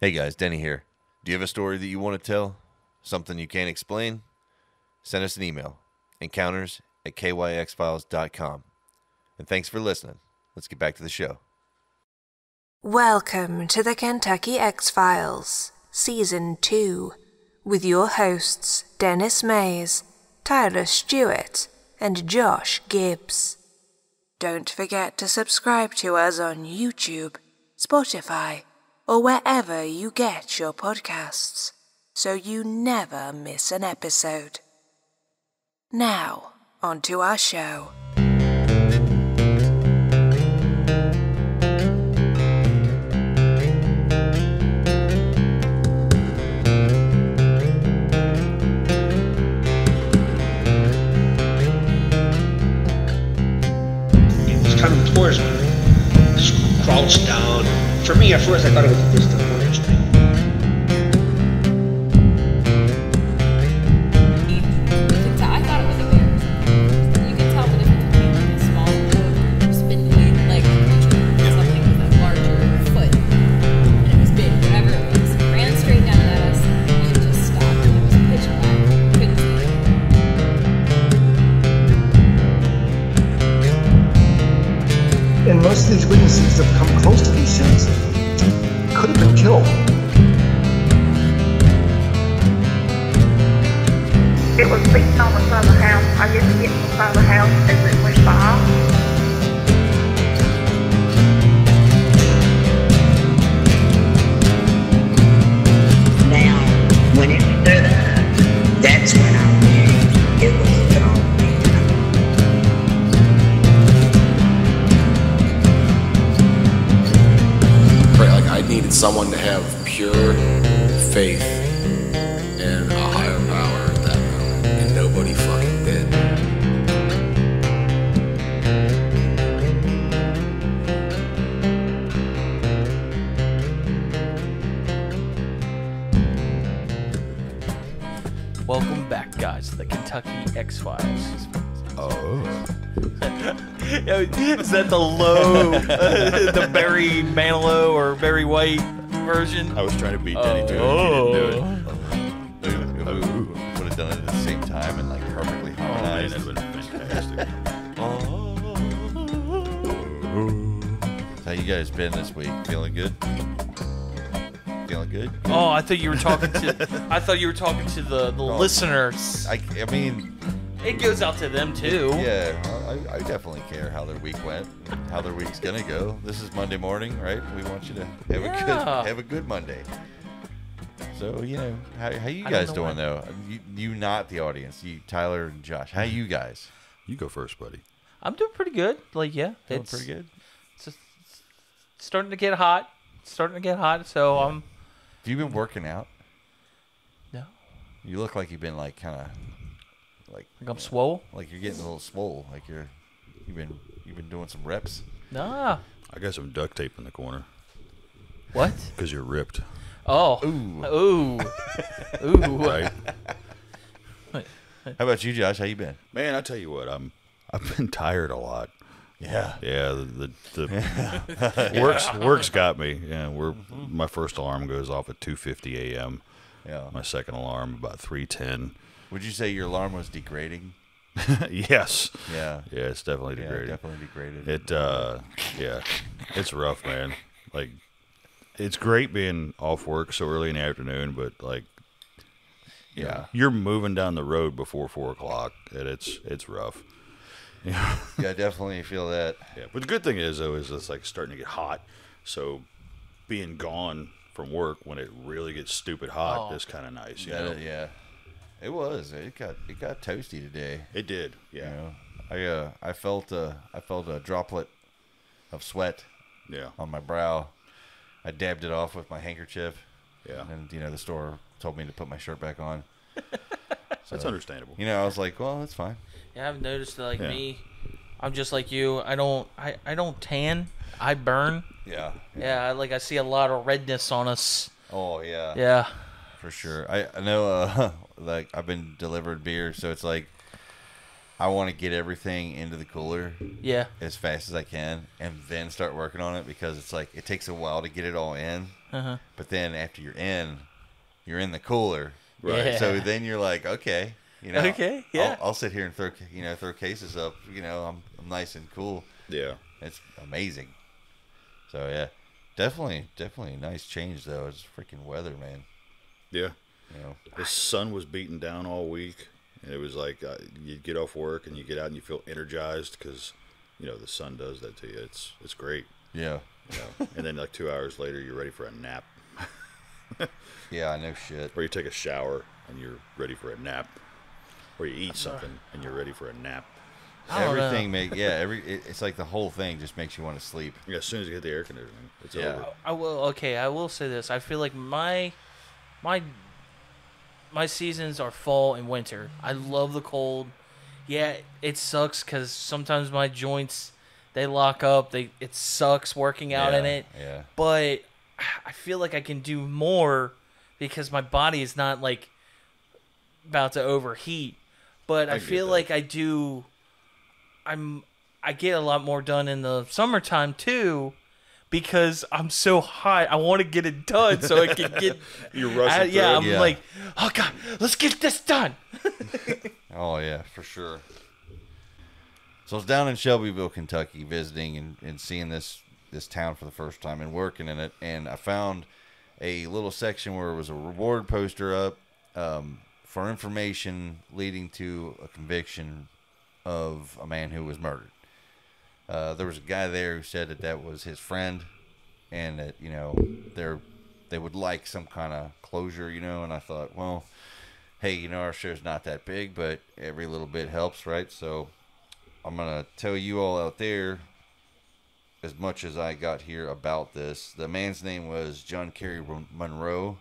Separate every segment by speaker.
Speaker 1: Hey guys, Denny here. Do you have a story that you want to tell? Something you can't explain? Send us an email. Encounters at kyxfiles.com. And thanks for listening. Let's get back to the show.
Speaker 2: Welcome to the Kentucky X Files, Season 2, with your hosts Dennis Mays, Tyler Stewart, and Josh Gibbs. Don't forget to subscribe to us on YouTube, Spotify, or wherever you get your podcasts so you never miss an episode. Now, on to our show.
Speaker 3: Crouched down. For me, at first, I thought it was just a distant voyage thing.
Speaker 4: You can tell, I thought it was big, whatever it was. Ran straight down the ice and just stopped it was
Speaker 5: a
Speaker 6: Barry Manilow or Barry White version?
Speaker 7: I was trying to beat Denny to it.
Speaker 6: Oh.
Speaker 7: You didn't do it.
Speaker 1: Would have done it at the same time and like perfectly
Speaker 7: Oh, man,
Speaker 1: harmonized.
Speaker 7: that would have been fantastic.
Speaker 1: How you guys been this week? Feeling good? Feeling good?
Speaker 6: Oh, I thought you were talking to. I thought you were talking to the, the listeners.
Speaker 1: I, I mean,
Speaker 6: It goes out to them too.
Speaker 1: yeah, I, I definitely care how their week went, how their week's gonna go. This is Monday morning, right? We want you to have a good have a good Monday. So you know, how, how you guys doing
Speaker 6: why.
Speaker 1: though? You, you not the audience, you Tyler and Josh. How you guys?
Speaker 7: You go first, buddy.
Speaker 6: I'm doing pretty good. Like, yeah,
Speaker 1: Doing
Speaker 6: it's
Speaker 1: pretty good.
Speaker 6: It's just- it's starting to get hot. It's starting to get hot. So I'm.
Speaker 1: Have you been working out?
Speaker 6: No.
Speaker 1: You look like you've been like kind of like
Speaker 6: Like I'm swole.
Speaker 1: like you're getting a little swole. Like you're you've been you've been doing some reps.
Speaker 6: Nah.
Speaker 7: I got some duct tape in the corner
Speaker 6: What?
Speaker 7: because you're ripped,
Speaker 6: Oh.
Speaker 1: Ooh.
Speaker 6: Ooh. Ooh.
Speaker 7: right?
Speaker 1: How about you, Josh? How you been?
Speaker 7: Man, I tell you what, I'm I've been tired a lot.
Speaker 1: Yeah.
Speaker 7: Yeah, the the, the works works got me. Yeah, we're my first alarm goes off at 2:50 a.m.
Speaker 1: Yeah.
Speaker 7: My second alarm about 3:10.
Speaker 1: Would you say your alarm was degrading?
Speaker 7: yes.
Speaker 1: Yeah.
Speaker 7: Yeah, it's definitely
Speaker 1: Yeah,
Speaker 7: degrading.
Speaker 1: definitely degraded.
Speaker 7: It uh yeah. It's rough, man. Like it's great being off work so early in the afternoon, but like you know,
Speaker 1: Yeah.
Speaker 7: you're moving down the road before four o'clock and it's it's rough. Yeah.
Speaker 1: yeah, definitely feel that.
Speaker 7: Yeah. But the good thing is though is it's like starting to get hot. So being gone from work when it really gets stupid hot
Speaker 6: Oh.
Speaker 7: is kind of nice. You
Speaker 1: Yeah,
Speaker 7: know?
Speaker 1: yeah. It was. It got it got toasty today.
Speaker 7: It did.
Speaker 1: You
Speaker 7: Yeah.
Speaker 1: know, I uh I felt a I felt a droplet of sweat
Speaker 7: Yeah.
Speaker 1: on my brow. I dabbed it off with my handkerchief.
Speaker 7: Yeah.
Speaker 1: And you know the store told me to put my shirt back on.
Speaker 7: That's understandable.
Speaker 1: You know, I was like, well, that's fine.
Speaker 6: Yeah, I've noticed that like
Speaker 7: Yeah.
Speaker 6: me, I'm just like you. I don't I, I don't tan. I burn.
Speaker 1: Yeah.
Speaker 6: Yeah, I- like I see a lot of redness on us.
Speaker 1: Oh yeah.
Speaker 6: Yeah.
Speaker 1: For sure. I I know. Uh, like I've been delivered beer, so it's like I want to get everything into the cooler.
Speaker 6: Yeah.
Speaker 1: As fast as I can, and then start working on it because it's like it takes a while to get it all in.
Speaker 6: Uh-huh.
Speaker 1: But then after you're in, you're in the cooler.
Speaker 6: Right.
Speaker 1: So then you're like, okay, you know,
Speaker 6: Okay, yeah.
Speaker 1: I'll, I'll sit here and throw, you know, throw cases up. You know, I'm, I'm nice and cool.
Speaker 7: Yeah.
Speaker 1: It's amazing. So yeah, definitely, definitely a nice change though. It's freaking weather, man.
Speaker 7: Yeah.
Speaker 1: You know,
Speaker 7: The sun was beating down all week, and it was like uh, you get off work and you get out and you feel energized because, you know, the sun does that to you. It's it's great.
Speaker 1: Yeah.
Speaker 7: You know? and then like two hours later, you're ready for a nap.
Speaker 1: yeah, I know shit.
Speaker 7: Or you take a shower and you're ready for a nap, or you eat something and you're ready for a nap.
Speaker 6: I don't know.
Speaker 1: Everything make yeah. Every it, it's like the whole thing just makes you want to sleep.
Speaker 7: Yeah, as soon as you hit the air conditioning, it's
Speaker 1: Yeah.
Speaker 7: over.
Speaker 6: I will. Okay, I will say this. I feel like my my my seasons are fall and winter. I love the cold. Yeah, it sucks because sometimes my joints they lock up. They it sucks working out in it.
Speaker 1: yeah.
Speaker 6: But I feel like I can do more because my body is not like about to overheat. But
Speaker 7: I
Speaker 6: I, feel
Speaker 7: that.
Speaker 6: like I do. I'm I get a lot more done in the summertime too, because I'm so hot. I want to get it done so I can get.
Speaker 7: You're rushing
Speaker 6: I- yeah. I'm
Speaker 1: Yeah.
Speaker 6: like, oh god, let's get this done.
Speaker 1: Oh yeah, for sure. So I was down in Shelbyville, Kentucky, visiting and, and seeing this this town for the first time and working in it, and I found a little section where it was a reward poster up um, for information leading to a conviction of a man who was murdered. Uh, there was a guy there who said that that was his friend, and that you know they're they would like some kind of closure, you know. And I thought, well, hey, you know, our show's not that big, but every little bit helps, right? So I'm to tell you all out there as much as I got here about this. The man's name was Jon Kerry Monroe.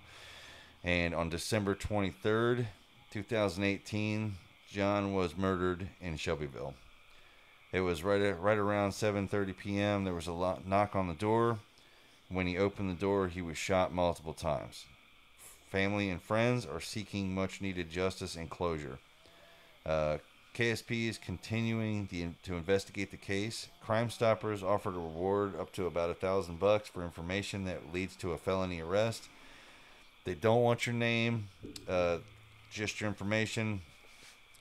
Speaker 1: And on December 23rd, 2018, Jon was murdered in Shelbyville. It was right at, right around 7:30 p.m. There was a lo- knock on the door. When he opened the door, he was shot multiple times. Family and friends are seeking much needed justice and closure. Uh, KSP is continuing the, to investigate the case. Crime Stoppers offered a reward up to about a thousand bucks for information that leads to a felony arrest. They don't want your name, uh, just your information.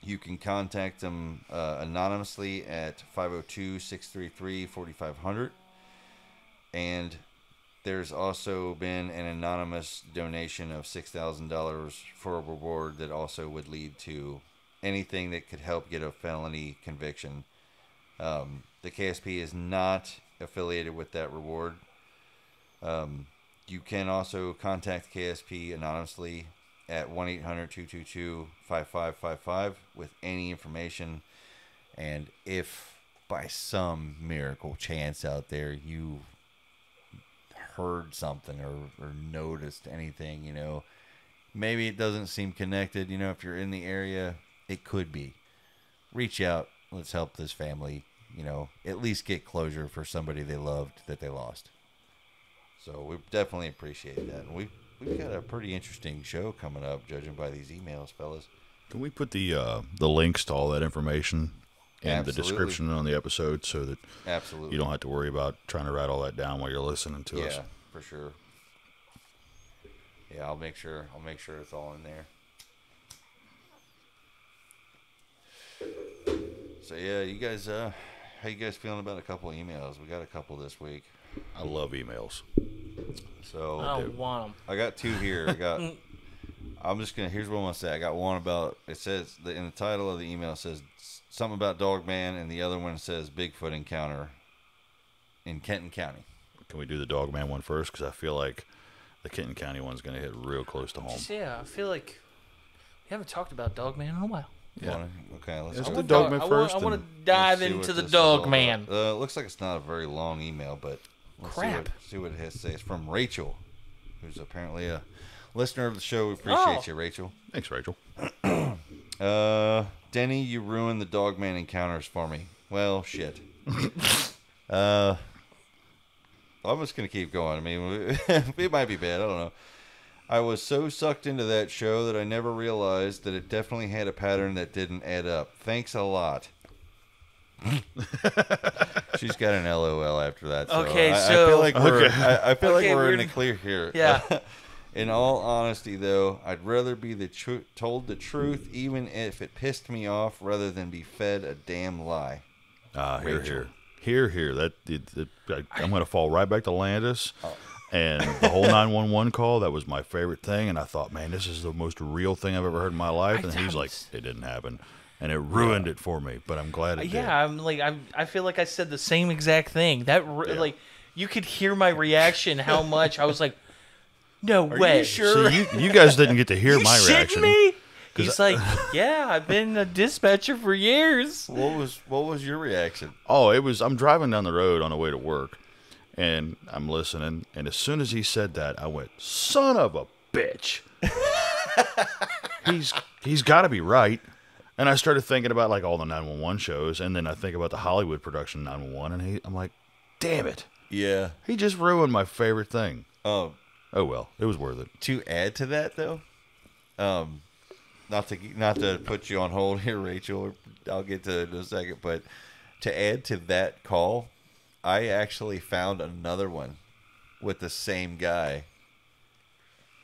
Speaker 1: You can contact them uh, anonymously at 502 633 4500. And there's also been an anonymous donation of $6,000 for a reward that also would lead to anything that could help get a felony conviction. Um, the KSP is not affiliated with that reward. Um, you can also contact KSP anonymously at 1 800 222 5555 with any information. And if by some miracle chance out there you heard something or, or noticed anything, you know, maybe it doesn't seem connected, you know, if you're in the area, it could be. Reach out. Let's help this family, you know, at least get closure for somebody they loved that they lost. So we definitely appreciate that. And we we've got a pretty interesting show coming up, judging by these emails, fellas.
Speaker 7: Can we put the uh, the links to all that information in the description on the episode so that
Speaker 1: Absolutely.
Speaker 7: you don't have to worry about trying to write all that down while you're listening to us?
Speaker 1: Yeah, for sure. Yeah, I'll make sure. I'll make sure it's all in there. So yeah, you guys, uh, how you guys feeling about a couple emails? We got a couple this week.
Speaker 7: I love emails.
Speaker 1: So
Speaker 6: I don't want 'em.
Speaker 1: I got two here. I got. I'm just gonna. Here's what I'm gonna say. I got one about. It says the, in the title of the email it says something about Dog Man, and the other one says Bigfoot encounter in Kenton County.
Speaker 7: Can we do the Dog Man one first? Because I feel like the Kenton County one's going to hit real close to home.
Speaker 6: Yeah, I feel like we haven't talked about Dog Man in a while.
Speaker 7: Yeah.
Speaker 1: Wanna- okay, let's
Speaker 7: Let's
Speaker 1: go
Speaker 7: do
Speaker 1: with
Speaker 7: Dogman
Speaker 6: I want,
Speaker 7: first.
Speaker 6: I want to dive into the
Speaker 1: Dog Man. all
Speaker 6: Dogman.
Speaker 1: Uh, looks like it's not a very long email, but let's See
Speaker 6: Crap.
Speaker 1: what, see what it has to say. It's from Rachel, who's apparently a listener of the show. We appreciate
Speaker 6: Oh.
Speaker 1: you, Rachel.
Speaker 7: Thanks, Rachel.
Speaker 1: Uh, Denny, you ruined the Dogman encounters for me. Well, shit. uh, I'm just gonna keep going. I mean, it might be bad. I don't know. I was so sucked into that show that I never realized that it definitely had a pattern that didn't add up. Thanks a lot. She's got an LOL after that. So
Speaker 6: Okay,
Speaker 1: I, I
Speaker 6: so-
Speaker 1: feel like we're
Speaker 7: Okay.
Speaker 1: I, I feel
Speaker 6: Okay,
Speaker 1: like we're, in
Speaker 6: we're-
Speaker 1: the clear here.
Speaker 6: Yeah.
Speaker 1: in all honesty, though, I'd rather be the tru- told the truth, even if it pissed me off, rather than be fed a damn lie.
Speaker 7: Ah, here, here, here, here. That it, it, I, I'm going to fall right back to Landis,
Speaker 1: Oh.
Speaker 7: and the whole 911 call. That was my favorite thing, and I thought, man, this is the most real thing I've ever heard in my life. And he's like, it didn't happen, and it ruined it for me. But I'm glad it did.
Speaker 6: Yeah, I'm like I I feel like I said the same exact thing. That re-
Speaker 7: Yeah.
Speaker 6: like you could hear my reaction how much I was like, no
Speaker 1: Are
Speaker 6: way.
Speaker 1: you sure?
Speaker 7: See, you, you guys didn't get to hear
Speaker 6: You
Speaker 7: my reaction.
Speaker 6: me? He's like, yeah, I've been a dispatcher for years.
Speaker 1: What was what was your reaction?
Speaker 7: Oh, it was. I'm driving down the road on the way to work, and I'm listening. And as soon as he said that, I went, "Son of a bitch." he's he's got to be right. And I started thinking about like all the 911 shows, and then I think about the Hollywood production 911, and he, I'm like, "Damn it,
Speaker 1: Yeah.
Speaker 7: he just ruined my favorite thing."
Speaker 1: Um,
Speaker 7: Oh well, it was worth it.
Speaker 1: to add to that though, um, not to not to put you on hold here, Rachel. I'll get to it in a second, but to add to that call, I actually found another one with the same guy,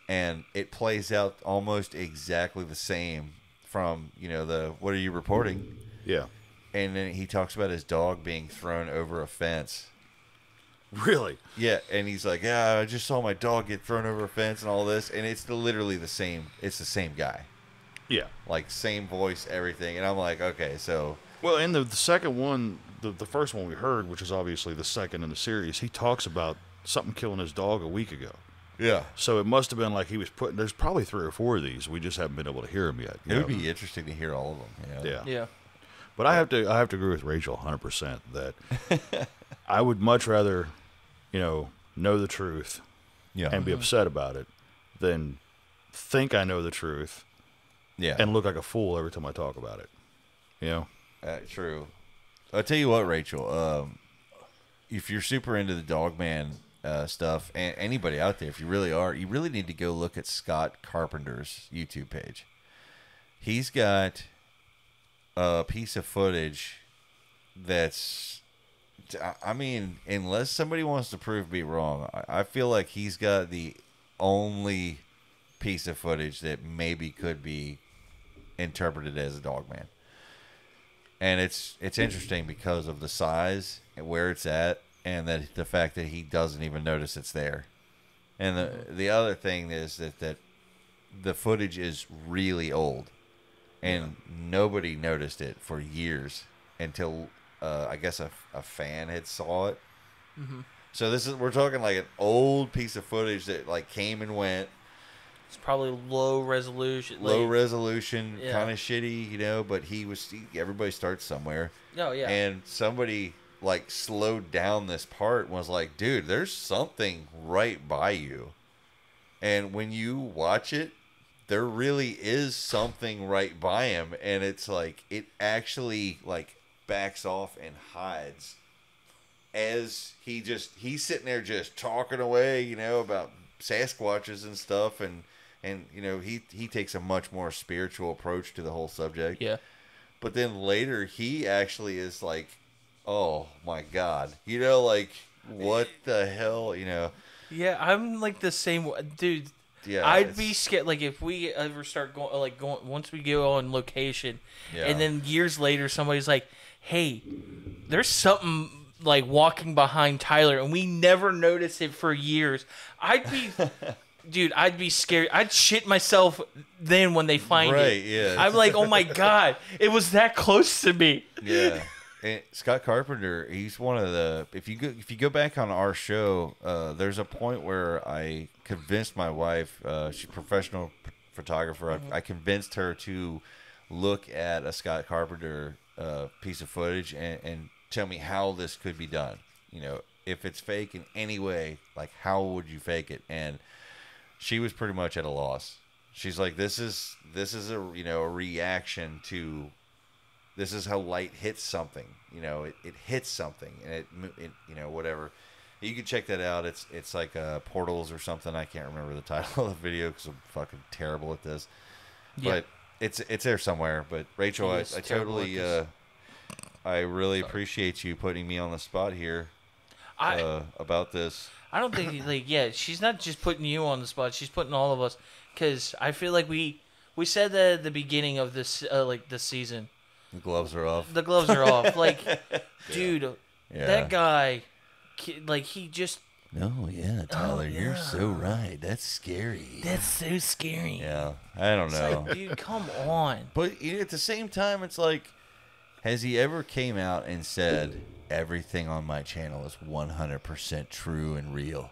Speaker 1: and it plays out almost exactly the same from you know the what are you reporting,
Speaker 7: Yeah,
Speaker 1: and then he talks about his dog being thrown over a fence.
Speaker 7: really.
Speaker 1: Yeah, and he's like, "Yeah, I just saw my dog get thrown over a fence and all this," and it's the, literally the same. It's the same guy,
Speaker 7: Yeah.
Speaker 1: like same voice, everything. And I'm like, okay, so
Speaker 7: Well, in the, the second one, the, the first one we heard, which is obviously the second in the series, he talks about something killing his dog a week ago.
Speaker 1: Yeah,
Speaker 7: So it must have been like he was putting. There's probably three or four of these. We just haven't been able to hear them yet. you
Speaker 1: it would
Speaker 7: know?
Speaker 1: be interesting to hear all of them. you know?
Speaker 7: Yeah.
Speaker 6: Yeah.
Speaker 7: But I have to. I have to agree with Rachel 100 percent that I would much rather, you know, know the truth
Speaker 1: yeah,
Speaker 7: and be upset about it than think I know the truth
Speaker 1: yeah.
Speaker 7: and look like a fool every time I talk about it. You know.
Speaker 1: Uh, true. I'll tell you what, Rachel. Um, if you're super into the Dogman uh, stuff, and anybody out there, if you really are, you really need to go look at Scott Carpenter's YouTube page. He's got a piece of footage that's. I- I mean, unless somebody wants to prove me wrong, I- I feel like he's got the only piece of footage that maybe could be interpreted as a dog man. and it's it's interesting because of the size and where it's at, and that the fact that he doesn't even notice it's there. And the the other thing is that that the footage is really old, and nobody noticed it for years until uh, I guess a, a fan had saw it. So this is we're talking like an old piece of footage that like came and went,
Speaker 6: It's probably low resolution.
Speaker 1: low
Speaker 6: like-
Speaker 1: resolution,
Speaker 6: Yeah.
Speaker 1: kind of shitty, you know. But he was he, everybody starts somewhere.
Speaker 6: Oh yeah.
Speaker 1: and somebody like slowed down this part and was like dude there's something right by you. And when you watch it there really is something right by him. And it's like it actually like backs off and hides as he just he's sitting there just talking away you know about sasquatches and stuff. And and you know he he takes a much more spiritual approach to the whole subject.
Speaker 6: Yeah.
Speaker 1: but then later, he actually is like, "Oh my god," you know, like what the hell, you know?
Speaker 6: Yeah, I'm like the same dude.
Speaker 1: Yeah,
Speaker 6: I'd be scared. Like if we ever start going, like going once we go on location,
Speaker 1: Yeah.
Speaker 6: and then years later somebody's like, "Hey, there's something like walking behind Tyler," and we never notice it for years. I'd be, dude, I'd be scared. I'd shit myself then when they find
Speaker 1: Right,
Speaker 6: it.
Speaker 1: yeah.
Speaker 6: I'm like, oh my god, it was that close to me.
Speaker 1: Yeah. And Scott Carpenter, he's one of the. If you go, if you go back on our show, uh, there's a point where I convinced my wife. Uh, she's a professional photographer. I, I convinced her to look at a Scott Carpenter uh, piece of footage and, and tell me how this could be done. You know, if it's fake in any way, like how would you fake it? And she was pretty much at a loss. She's like, "This is this is a you know a reaction to this is how light hits something. You know, it, it hits something, and it, it you know whatever. You can check that out. It's it's like uh, portals or something. I can't remember the title of the video because I'm fucking terrible at this.
Speaker 6: Yeah.
Speaker 1: But it's it's there somewhere. But Rachel, I, I totally uh. I really appreciate you putting me on the spot here
Speaker 6: I
Speaker 1: uh, about this.
Speaker 6: I don't think like yeah, she's not just putting you on the spot. She's putting all of us because I feel like we we said that at the beginning of this uh, like this season.
Speaker 1: The gloves are off.
Speaker 6: The gloves are off. Like, dude,
Speaker 1: Yeah.
Speaker 6: that guy, like he just
Speaker 1: No, yeah, Tyler, oh, you're so right. That's scary.
Speaker 6: that's so scary.
Speaker 1: yeah, I don't
Speaker 6: It's
Speaker 1: know.
Speaker 6: like, dude, come on.
Speaker 1: But at the same time, it's like, has he ever came out and said everything on my channel is 100% true and real?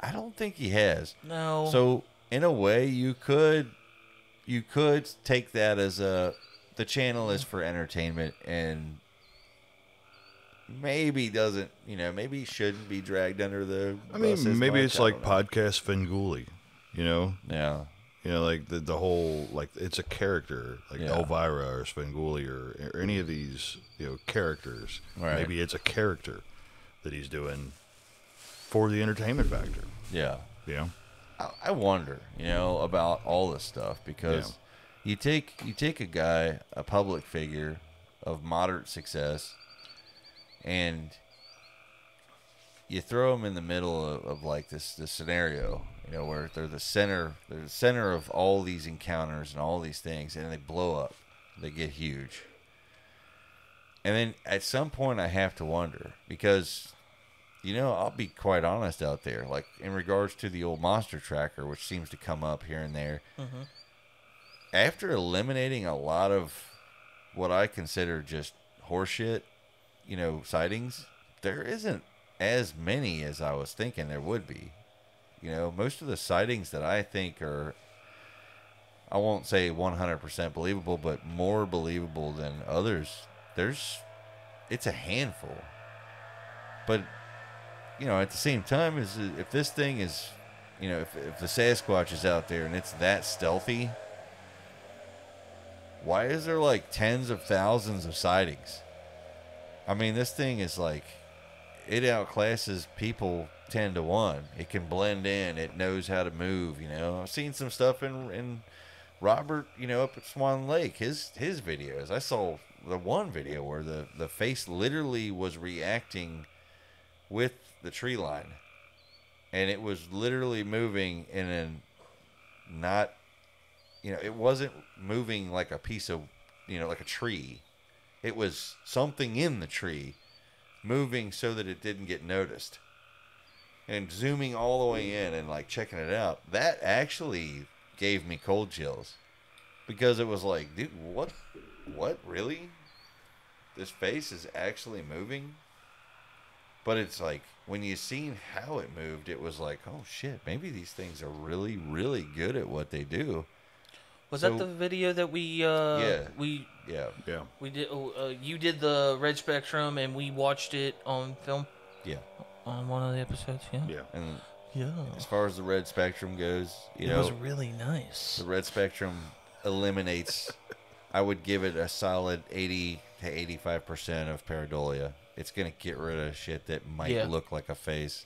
Speaker 1: I don't think he has.
Speaker 6: No.
Speaker 1: So in a way, you could, you could take that as a, the channel is for entertainment and maybe doesn't, you know, maybe shouldn't be dragged under the.
Speaker 7: I mean, maybe it's like
Speaker 1: know.
Speaker 7: podcast Finguli, you know?
Speaker 1: Yeah.
Speaker 7: You know, like the the whole like it's a character like
Speaker 1: Yeah.
Speaker 7: Elvira or Svengoolie or, or any of these you know characters.
Speaker 1: Right.
Speaker 7: Maybe it's a character that he's doing for the entertainment factor.
Speaker 1: Yeah.
Speaker 7: You know,
Speaker 1: I- I wonder, you know, about all this stuff because you take you take a guy, a public figure of moderate success, and you throw him in the middle of, of like this this scenario, you know, where they're the center, they're the center of all these encounters and all these things, and they blow up, they get huge. And then at some point, I have to wonder because you know, I'll be quite honest out there. Like in regards to the old monster tracker, which seems to come up here and there.
Speaker 6: Mhm.
Speaker 1: After eliminating a lot of what I consider just horseshit, you know, sightings, there isn't as many as I was thinking there would be. You know, most of the sightings that I think are, I won't say 100% believable, but more believable than others, there's, it's a handful. But you know, at the same time, is if this thing is, you know, if, if the Sasquatch is out there and it's that stealthy, why is there like tens of thousands of sightings? I mean, this thing is like, it outclasses people 10 to 1. It can blend in, it knows how to move, you know. I've seen some stuff in, in Robert, you know, up at Swan Lake, his his videos. I saw the one video where the, the face literally was reacting with the tree line. And it was literally moving in a not you know, it wasn't moving like a piece of you know, like a tree. It was something in the tree moving so that it didn't get noticed. And zooming all the way in and like checking it out, that actually gave me cold chills. Because it was like, dude, what what really? This face is actually moving? But it's like when you seen how it moved, it was like, oh shit, maybe these things are really, really good at what they do.
Speaker 6: Was
Speaker 1: So-
Speaker 6: that the video that we uh
Speaker 1: Yeah.
Speaker 6: we
Speaker 1: Yeah.
Speaker 7: Yeah.
Speaker 6: we did uh, you did the red spectrum and we watched it on film
Speaker 1: Yeah.
Speaker 6: on one of the episodes, yeah.
Speaker 7: Yeah.
Speaker 1: And
Speaker 6: Yeah.
Speaker 1: as far as the red spectrum goes, you
Speaker 6: it
Speaker 1: know,
Speaker 6: was really nice.
Speaker 1: the red spectrum eliminates. I would give it a solid eighty to eighty-five percent of pareidolia. It's gonna get rid of shit that might
Speaker 6: Yeah.
Speaker 1: look like a face,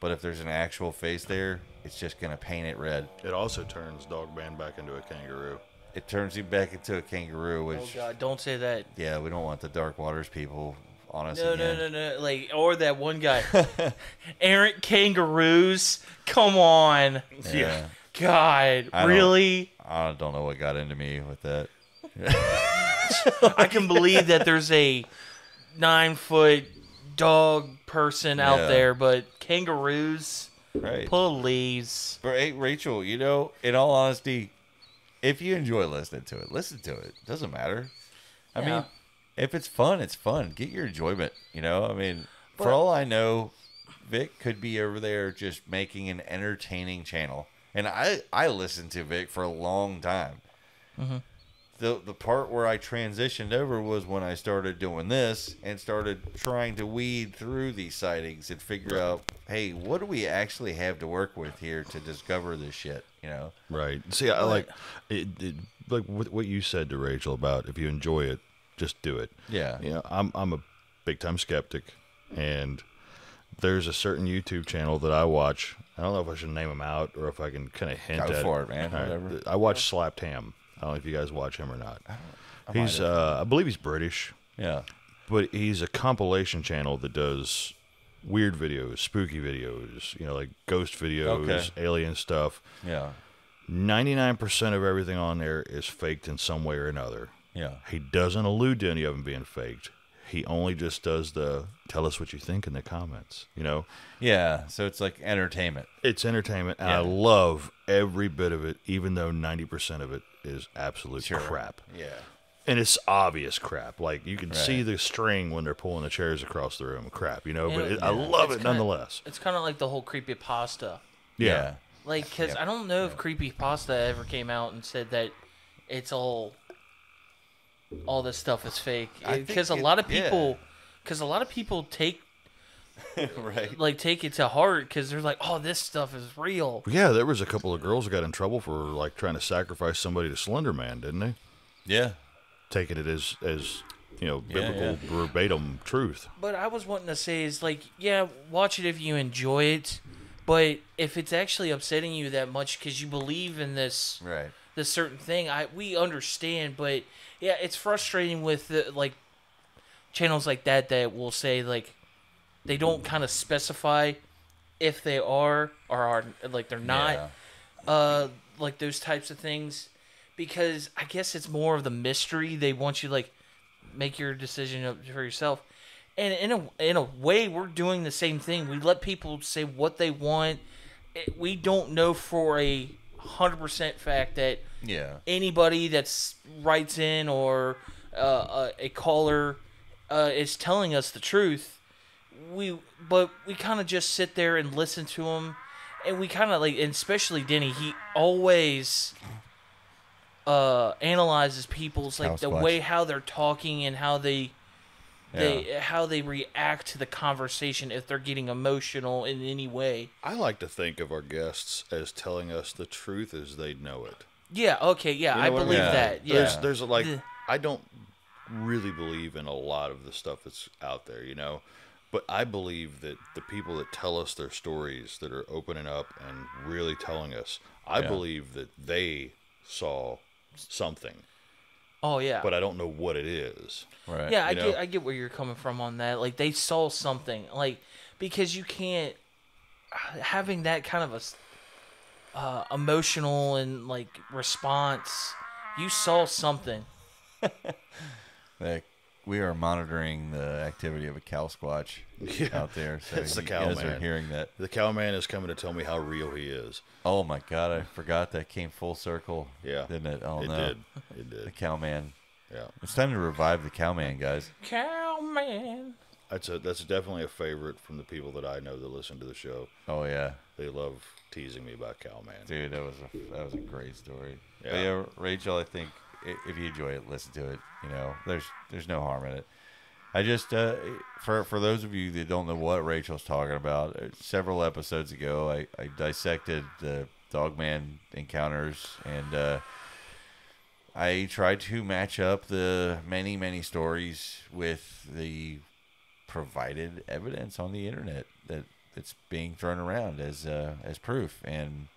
Speaker 1: but if there's an actual face there, it's just gonna paint it red.
Speaker 7: It also turns Dog Dogman back into a kangaroo.
Speaker 1: It turns you back into a kangaroo,
Speaker 6: Oh
Speaker 1: which
Speaker 6: god, don't say that.
Speaker 1: yeah, we don't want the dark waters people on us
Speaker 6: No,
Speaker 1: again.
Speaker 6: no, no, no. Like, or that one guy. Errant kangaroos. Come on.
Speaker 1: Yeah.
Speaker 6: God,
Speaker 1: I don't-
Speaker 6: really?
Speaker 1: I don't know what got into me with that.
Speaker 6: I can believe that there's a nine foot dog person out there, but kangaroos,
Speaker 1: Right.
Speaker 6: please.
Speaker 1: But hey, Rachel, you know, in all honesty, if you enjoy listening to it, listen to it. Doesn't matter. I
Speaker 6: Yeah.
Speaker 1: mean, if it's fun, it's fun. Get your enjoyment. You know, I mean, for all I know, Vic could be over there just making an entertaining channel, and I I listened to Vic for a long time.
Speaker 6: Mhm.
Speaker 1: The the part where I transitioned over was when I started doing this and started trying to weed through these sightings and figure out, hey, what do we actually have to work with here to discover this shit? You know.
Speaker 7: Right. See, I like it, it. Like what what you said to Rachel about if you enjoy it, just do it.
Speaker 1: Yeah.
Speaker 7: You know, I'm I'm a big time skeptic, and there's a certain YouTube channel that I watch. I don't know if I should name him out or if I can kind of hint
Speaker 1: Go
Speaker 7: at
Speaker 1: for it, man.
Speaker 7: All right.
Speaker 1: Whatever.
Speaker 7: I watch Slapped Ham. I don't know if you guys watch him or not.
Speaker 1: I
Speaker 7: he's uh, I believe he's British.
Speaker 1: Yeah.
Speaker 7: but he's a compilation channel that does weird videos, spooky videos, you know, like ghost videos,
Speaker 1: Okay.
Speaker 7: alien stuff.
Speaker 1: Yeah.
Speaker 7: 99% of everything on there is faked in some way or another.
Speaker 1: Yeah.
Speaker 7: He doesn't allude to any of them being faked. He only just does the tell us what you think in the comments, you know?
Speaker 1: Yeah. So it's like entertainment.
Speaker 7: It's entertainment, and
Speaker 1: Yeah.
Speaker 7: I love every bit of it, even though 90% of it is absolute
Speaker 1: Sure.
Speaker 7: crap.
Speaker 1: Yeah.
Speaker 7: And it's obvious crap. Like, you can see the string when they're pulling the chairs across the room. Crap, you know?
Speaker 6: And
Speaker 7: But
Speaker 6: it-
Speaker 7: it, I love
Speaker 6: It's
Speaker 7: it
Speaker 6: kinda-
Speaker 7: nonetheless.
Speaker 6: It's kind of like the whole creepy pasta.
Speaker 7: Yeah.
Speaker 6: Like, because I don't know if creepy pasta ever came out and said that it's all all this stuff is fake. Because uh,
Speaker 1: a
Speaker 6: lot of people, because a lot of people take
Speaker 1: right.
Speaker 6: like take it to heart because they're like, oh, this stuff is real.
Speaker 7: Yeah, there was a couple of girls that got in trouble for like trying to sacrifice somebody to Slender Man, didn't they?
Speaker 1: Yeah.
Speaker 7: Taking it as as you know
Speaker 1: Yeah,
Speaker 7: biblical
Speaker 1: yeah.
Speaker 7: verbatim truth.
Speaker 6: But I was wanting to say is like, yeah, watch it if you enjoy it, but if it's actually upsetting you that much because you believe in this
Speaker 1: Right.
Speaker 6: this certain thing, I we understand. But yeah, it's frustrating with the, like channels like that that will say like they don't kind of specify if they are or are like they're not
Speaker 1: Yeah.
Speaker 6: uh like those types of things because I guess it's more of the mystery. They want you like make your decision for yourself. And in a in a way, we're doing the same thing. We let people say what they want. It- We don't know for a hundred percent fact that
Speaker 1: Yeah.
Speaker 6: anybody that's writes in or uh, a, a caller uh, is telling us the truth. We but we kind of just sit there and listen to them, and we kind of like, and especially Denny, he always uh, analyzes people's like the
Speaker 1: House
Speaker 6: way how they're talking and how they.
Speaker 1: Yeah.
Speaker 6: They how they react to the conversation if they're getting emotional in any way.
Speaker 7: I like to think of our guests as telling us the truth as they know it.
Speaker 6: Yeah. Okay. Yeah.
Speaker 7: You know
Speaker 6: I
Speaker 7: what
Speaker 6: believe
Speaker 7: mean?
Speaker 6: that. Yeah.
Speaker 7: There's there's like
Speaker 6: The-
Speaker 7: I don't really believe in a lot of the stuff that's out there, you know. But I believe that the people that tell us their stories that are opening up and really telling us, I
Speaker 1: Yeah.
Speaker 7: believe that they saw something,
Speaker 6: oh yeah.
Speaker 7: but I don't know what it is.
Speaker 1: Right.
Speaker 6: Yeah, I
Speaker 7: know?
Speaker 6: get I get where you're coming from on that. Like they saw something, like because you can't having that kind of a uh, emotional and like response. You saw something.
Speaker 1: Like, we are monitoring the activity of a cow squatch
Speaker 7: Yeah.
Speaker 1: out there. So
Speaker 7: It's the
Speaker 1: you
Speaker 7: cow
Speaker 1: guys are
Speaker 7: man.
Speaker 1: hearing that.
Speaker 7: The cowman is coming to tell me how real he is.
Speaker 1: Oh my god, I forgot that came full circle.
Speaker 7: Yeah.
Speaker 1: Didn't it? Oh
Speaker 7: it
Speaker 1: no.
Speaker 7: did. It did.
Speaker 1: The
Speaker 7: did.
Speaker 1: cowman.
Speaker 7: Yeah.
Speaker 1: It's time to revive the cowman, guys.
Speaker 6: Cowman.
Speaker 7: That's a that's definitely a favorite from the people that I know that listen to the show.
Speaker 1: Oh yeah.
Speaker 7: They love teasing me about Cowman.
Speaker 1: Dude, that was a that was a great story. But
Speaker 7: Yeah.
Speaker 1: yeah, Rachel, I think i- if you enjoy it, listen to it. You know, there's there's no harm in it. I just uh, for for those of you that don't know what Rachel's talking about, uh, several episodes ago, I, I dissected the Dogman encounters and uh, I tried to match up the many many stories with the provided evidence on the internet that that's being thrown around as uh, as proof and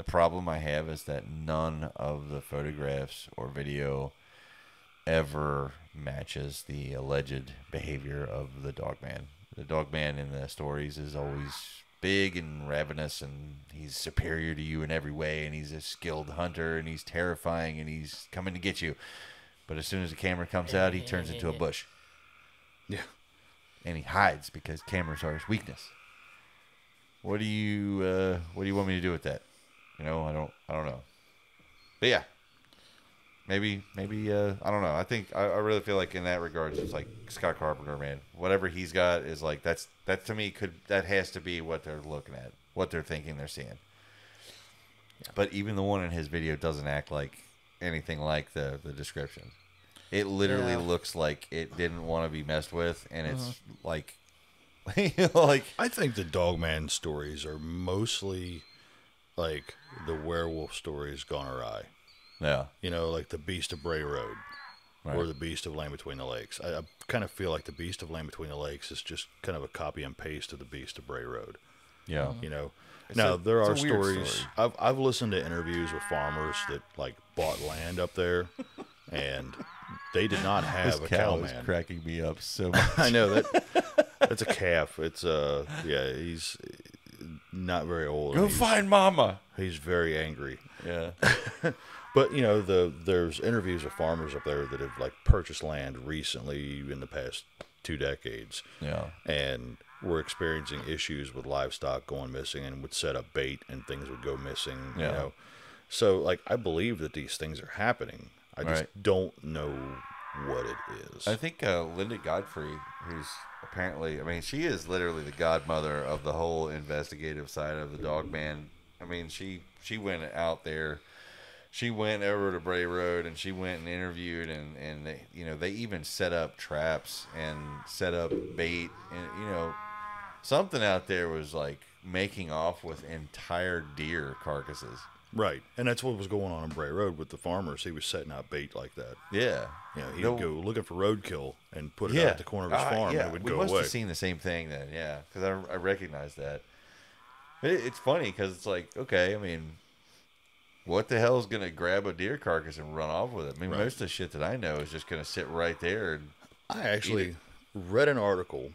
Speaker 1: the problem I have is that none of the photographs or video ever matches the alleged behavior of the dog man. The dog man in the stories is always big and ravenous and he's superior to you in every way and he's a skilled hunter and he's terrifying and he's coming to get you. But as soon as the camera comes out, he turns into a bush.
Speaker 7: Yeah.
Speaker 1: And he hides because cameras are his weakness. What do you uh, what do you want me to do with that? You know, I don't I don't know. But yeah. Maybe maybe uh, I don't know. I think I, I really feel like in that regard it's like Scott Carpenter, man. Whatever he's got is like that's that to me could that has to be what they're looking at, what they're thinking they're seeing. But even the one in his video doesn't act like anything like the the description. It literally
Speaker 6: Yeah.
Speaker 1: looks like it didn't want to be messed with, and it's
Speaker 6: Mm-hmm.
Speaker 1: like, like
Speaker 7: I think the Dogman stories are mostly like the werewolf stories gone awry.
Speaker 1: yeah,
Speaker 7: You know, like the Beast of Bray Road or the Beast of Land Between the Lakes. I, I kind of feel like the Beast of Land Between the Lakes is just kind of a copy and paste of the Beast of Bray Road.
Speaker 1: yeah,
Speaker 7: You know,
Speaker 1: It's
Speaker 7: now
Speaker 1: a-
Speaker 7: there are stories.
Speaker 1: story.
Speaker 7: I've I've listened to interviews with farmers that like bought land up there, and they did not
Speaker 1: This
Speaker 7: have a
Speaker 1: cow is
Speaker 7: cowman.
Speaker 1: cracking me up so much.
Speaker 7: I know that. That's a calf. It's uh, yeah, he's not very old.
Speaker 1: Go find mama.
Speaker 7: He's very angry.
Speaker 1: Yeah.
Speaker 7: But you know, the there's interviews of farmers up there that have like purchased land recently in the past two decades.
Speaker 1: Yeah.
Speaker 7: And were experiencing issues with livestock going missing and would set up bait and things would go missing. You
Speaker 1: Yeah.
Speaker 7: know. So like I believe that these things are happening. I just
Speaker 1: Right.
Speaker 7: don't know what it is.
Speaker 1: I think uh, Linda Godfrey, who's apparently, I mean, she is literally the godmother of the whole investigative side of the dog man. I mean, she she went out there, she went over to Bray Road and she went and interviewed and and they, you know they even set up traps and set up bait and you know something out there was like making off with entire deer carcasses.
Speaker 7: Right, and that's what was going on in Bray Road with the farmers. He was setting out bait like that.
Speaker 1: Yeah.
Speaker 7: you know, he'd
Speaker 1: No-
Speaker 7: go looking for roadkill and put it out at the corner of his
Speaker 1: Ah,
Speaker 7: farm,
Speaker 1: yeah,
Speaker 7: and it would
Speaker 1: we
Speaker 7: go
Speaker 1: must
Speaker 7: away.
Speaker 1: have seen the same thing then, yeah, because I, I recognize that. It, it's funny because it's like, okay, I mean, what the hell is gonna grab a deer carcass and run off with it? I mean,
Speaker 7: Right.
Speaker 1: most of the shit that I know is just gonna sit right there. And
Speaker 7: I actually read an article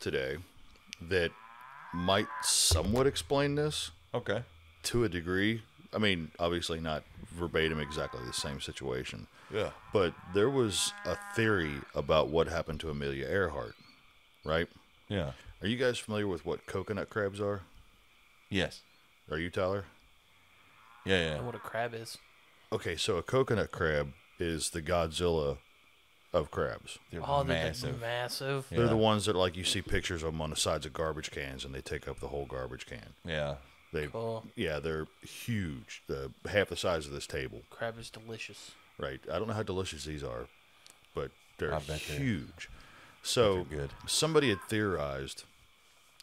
Speaker 7: today that might somewhat explain this.
Speaker 1: Okay.
Speaker 7: To a degree. I mean, obviously not verbatim exactly the same situation.
Speaker 1: Yeah.
Speaker 7: But there was a theory about what happened to Amelia Earhart, right?
Speaker 1: Yeah.
Speaker 7: Are you guys familiar with what coconut crabs are?
Speaker 1: Yes.
Speaker 7: Are you, Tyler?
Speaker 1: Yeah,
Speaker 6: I know what a crab is.
Speaker 7: Okay, so a coconut crab is the Godzilla of crabs.
Speaker 1: They're
Speaker 6: Oh, they're
Speaker 1: massive.
Speaker 6: like massive.
Speaker 7: They're the ones that like you see pictures of them on the sides of garbage cans, and they take up the whole garbage can.
Speaker 1: Yeah.
Speaker 7: They,
Speaker 6: Cool.
Speaker 7: yeah, they're huge. The half the size of this table.
Speaker 6: Crab is delicious.
Speaker 7: Right. I don't know how delicious these are, but they're
Speaker 1: I bet they're-
Speaker 7: huge. So
Speaker 1: good.
Speaker 7: somebody had theorized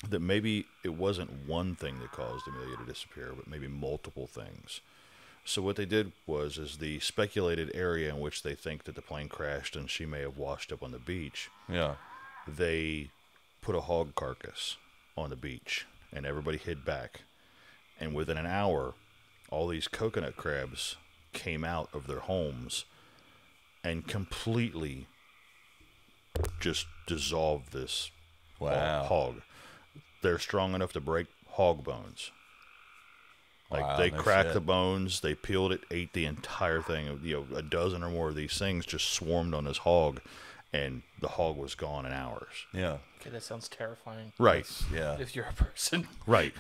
Speaker 7: that maybe it wasn't one thing that caused Amelia to disappear, but maybe multiple things. So what they did was, is the speculated area in which they think that the plane crashed and she may have washed up on the beach.
Speaker 1: Yeah.
Speaker 7: They put a hog carcass on the beach, and everybody hid back. And within an hour, all these coconut crabs came out of their homes and completely just dissolved this
Speaker 1: Wow.
Speaker 7: hog. They're strong enough to break hog bones. Like
Speaker 1: Wow,
Speaker 7: they
Speaker 1: no
Speaker 7: cracked
Speaker 1: shit.
Speaker 7: the bones, they peeled it, ate the entire thing. You know, a dozen or more of these things just swarmed on this hog, and the hog was gone in hours.
Speaker 1: Yeah.
Speaker 6: Okay, that sounds terrifying.
Speaker 7: Right.
Speaker 1: Yeah.
Speaker 6: If you're a person.
Speaker 7: Right.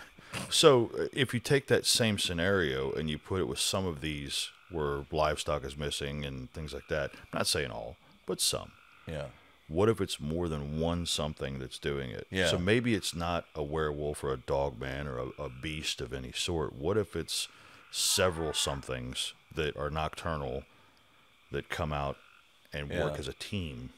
Speaker 7: So uh, if you take that same scenario and you put it with some of these where livestock is missing and things like that, I'm not saying all, but some.
Speaker 1: Yeah.
Speaker 7: What if it's more than one something that's doing it?
Speaker 1: Yeah.
Speaker 7: So maybe it's not a werewolf or a dog man or a, a beast of any sort. What if it's several somethings that are nocturnal that come out and work as a team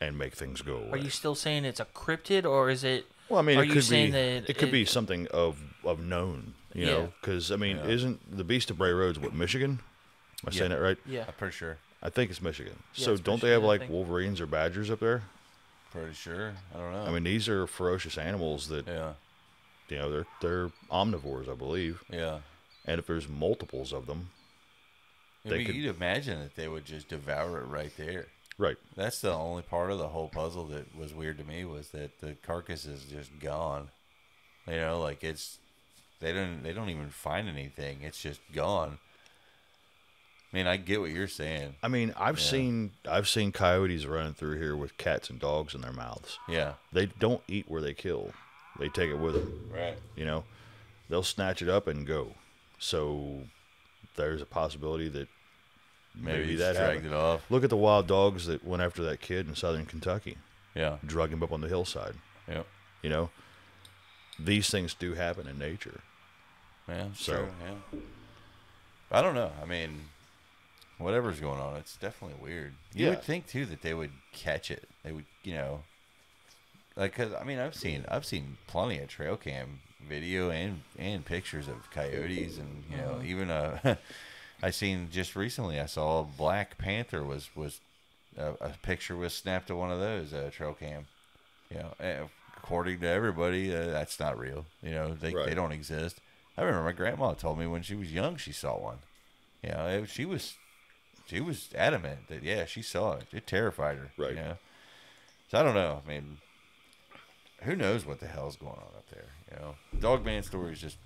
Speaker 7: and make things go away?
Speaker 6: Are you still saying it's a cryptid, or is it?
Speaker 7: Well, I mean,
Speaker 6: are
Speaker 7: it
Speaker 6: you
Speaker 7: could
Speaker 6: saying
Speaker 7: be
Speaker 6: that
Speaker 7: it could be something of of known, you
Speaker 6: Yeah.
Speaker 7: know, because I mean,
Speaker 1: Yeah.
Speaker 7: isn't the Beast of Bray Roads what Michigan? Am I saying that right?
Speaker 6: Yeah.
Speaker 1: I'm pretty sure.
Speaker 7: I think it's Michigan.
Speaker 6: Yeah,
Speaker 7: so
Speaker 6: it's
Speaker 7: don't they have like wolverines or badgers up there?
Speaker 1: Pretty sure. I don't know.
Speaker 7: I mean, these are ferocious animals that
Speaker 1: yeah.
Speaker 7: you know they're they're omnivores, I believe.
Speaker 1: Yeah.
Speaker 7: And if there's multiples of them,
Speaker 1: I
Speaker 7: They
Speaker 1: mean,
Speaker 7: could-
Speaker 1: you'd imagine that they would just devour it right there.
Speaker 7: Right?
Speaker 1: That's the only part of the whole puzzle that was weird to me was that the carcass is just gone. You know, like it's they don't they don't even find anything. It's just gone. I mean, I get what you're saying.
Speaker 7: I mean, I've
Speaker 1: Yeah.
Speaker 7: seen I've seen coyotes running through here with cats and dogs in their mouths.
Speaker 1: Yeah.
Speaker 7: They don't eat where they kill; they take it with them.
Speaker 1: Right.
Speaker 7: You know, they'll snatch it up and go. So there's a possibility that
Speaker 1: Maybe
Speaker 7: maybe, that
Speaker 1: dragged
Speaker 7: happened.
Speaker 1: it off.
Speaker 7: Look at the wild dogs that went after that kid in southern Kentucky,
Speaker 1: Yeah.
Speaker 7: drug him up on the hillside.
Speaker 1: Yep.
Speaker 7: You know, these things do happen in nature.
Speaker 1: Yeah.
Speaker 7: So-
Speaker 1: Sure. Yeah. I don't know. I mean, whatever's going on, it's definitely weird. You
Speaker 7: Yeah.
Speaker 1: would think too that they would catch it. They would, you know, like because I mean, I've seen I've seen plenty of trail cam video and and pictures of coyotes, and you know, mm-hmm. even uh, a. I seen just recently. I saw a black panther was was a, a picture was snapped to one of those uh, trail cam. You know, according to everybody, uh, that's not real. You know, they
Speaker 7: Right.
Speaker 1: they don't exist. I remember my grandma told me when she was young she saw one. You know, it, she was she was adamant that yeah, she saw it. It terrified her.
Speaker 7: Right.
Speaker 1: You know? So I don't know. I mean, who knows what the hell's going on up there? You know, Dogman story is just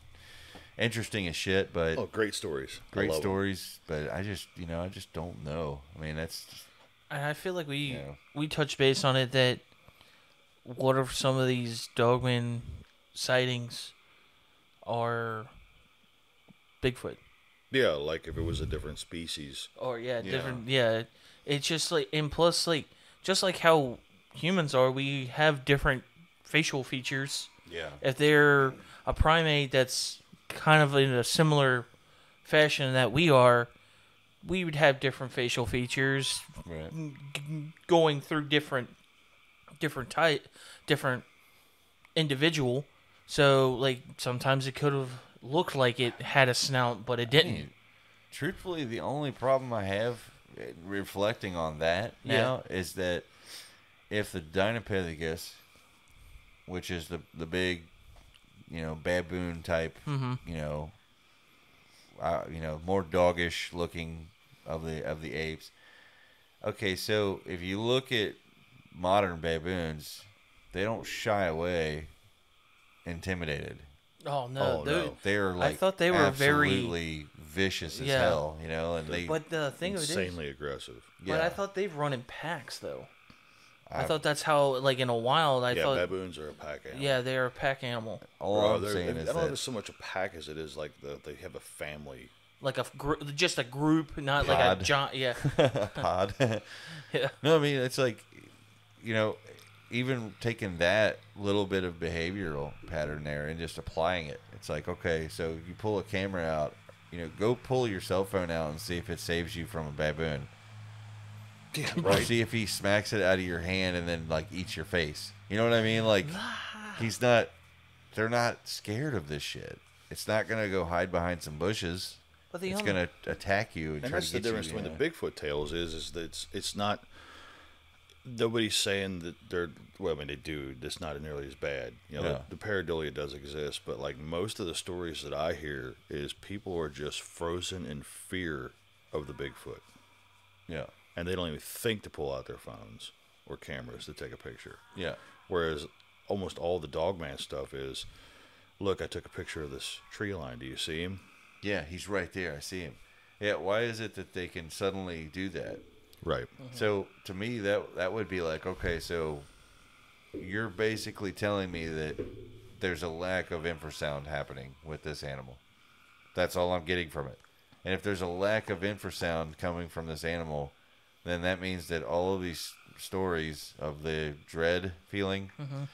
Speaker 1: interesting as shit, but
Speaker 7: Oh, great stories.
Speaker 1: Great
Speaker 7: love 'em.
Speaker 1: stories. But I just, you know, I just don't know. I mean, that's just,
Speaker 6: And I feel like we
Speaker 1: Yeah.
Speaker 6: we touched base on it that what if some of these dogman sightings are Bigfoot
Speaker 7: Yeah, like if it was a different species.
Speaker 6: or yeah,
Speaker 1: Yeah.
Speaker 6: different yeah. It's just like and plus like just like how humans are, we have different facial features.
Speaker 1: yeah,
Speaker 6: If they're a primate that's kind of in a similar fashion that we are, we would have different facial features,
Speaker 1: right.
Speaker 6: g- going through different different type different individual so like sometimes it could have looked like it had a snout but it didn't
Speaker 1: truthfully, the only problem I have eh, reflecting on that
Speaker 6: Yeah.
Speaker 1: now is that if the Dinopithecus, which is the the big, you know, baboon type,
Speaker 6: Mhm.
Speaker 1: you know, uh, you know, more doggish looking of the of the apes. Okay, so if you look at modern baboons, they don't shy away intimidated.
Speaker 6: oh no,
Speaker 7: Oh, no.
Speaker 1: They're like I
Speaker 6: thought they were very-
Speaker 1: vicious as
Speaker 6: Yeah.
Speaker 1: hell, you know, and they
Speaker 6: but the thing of it is
Speaker 7: Insanely aggressive.
Speaker 6: but i thought they've run in packs though i,
Speaker 1: I-
Speaker 6: thought that's how like in a wild i
Speaker 7: yeah,
Speaker 6: thought
Speaker 7: baboons are a pack animal.
Speaker 6: yeah they're a pack animal
Speaker 1: all
Speaker 7: Bro,
Speaker 1: I'm
Speaker 7: they're-
Speaker 1: saying
Speaker 7: I
Speaker 1: is
Speaker 7: don't know if
Speaker 1: that
Speaker 7: it's so much a pack as it is like the, they have a family.
Speaker 6: like a gr- just a group not like a
Speaker 1: Pod.
Speaker 6: giant yeah
Speaker 1: pod.
Speaker 6: yeah
Speaker 1: no, I mean it's like, you know, even taking that little bit of behavioral pattern there and just applying it. It's like okay, so you pull a camera out, you know, go pull your cell phone out and see if it saves you from a baboon.
Speaker 7: Yeah,
Speaker 1: Or see if he smacks it out of your hand and then like eats your face. You know what I mean? Like he's not. They're not scared of this shit. It's not gonna go hide behind some bushes.
Speaker 6: but the
Speaker 1: It's
Speaker 6: only-
Speaker 1: gonna attack you and,
Speaker 7: And
Speaker 1: try
Speaker 7: that's
Speaker 1: to
Speaker 7: the difference
Speaker 1: you.
Speaker 7: between
Speaker 1: yeah.
Speaker 7: the Bigfoot tales is is that it's it's not. Nobody's saying that they're well. I mean, they do. It's not nearly as bad. You know,
Speaker 1: Yeah.
Speaker 7: the, the pareidolia does exist, but like most of the stories that I hear is people are just frozen in fear of the Bigfoot,
Speaker 1: Yeah,
Speaker 7: and they don't even think to pull out their phones or cameras to take a picture.
Speaker 1: yeah,
Speaker 7: Whereas almost all the Dogman stuff is, look, I took a picture of this tree line. Do you see him?
Speaker 1: yeah. He's right there. I see him. Yeah. Why is it that they can suddenly do that?
Speaker 7: Right. Mm-hmm.
Speaker 1: So to me, that that would be like, okay, so you're basically telling me that there's a lack of infrasound happening with this animal. That's all I'm getting from it. And if there's a lack of infrasound coming from this animal, then that means that all of these stories of the dread feeling. Mm-hmm.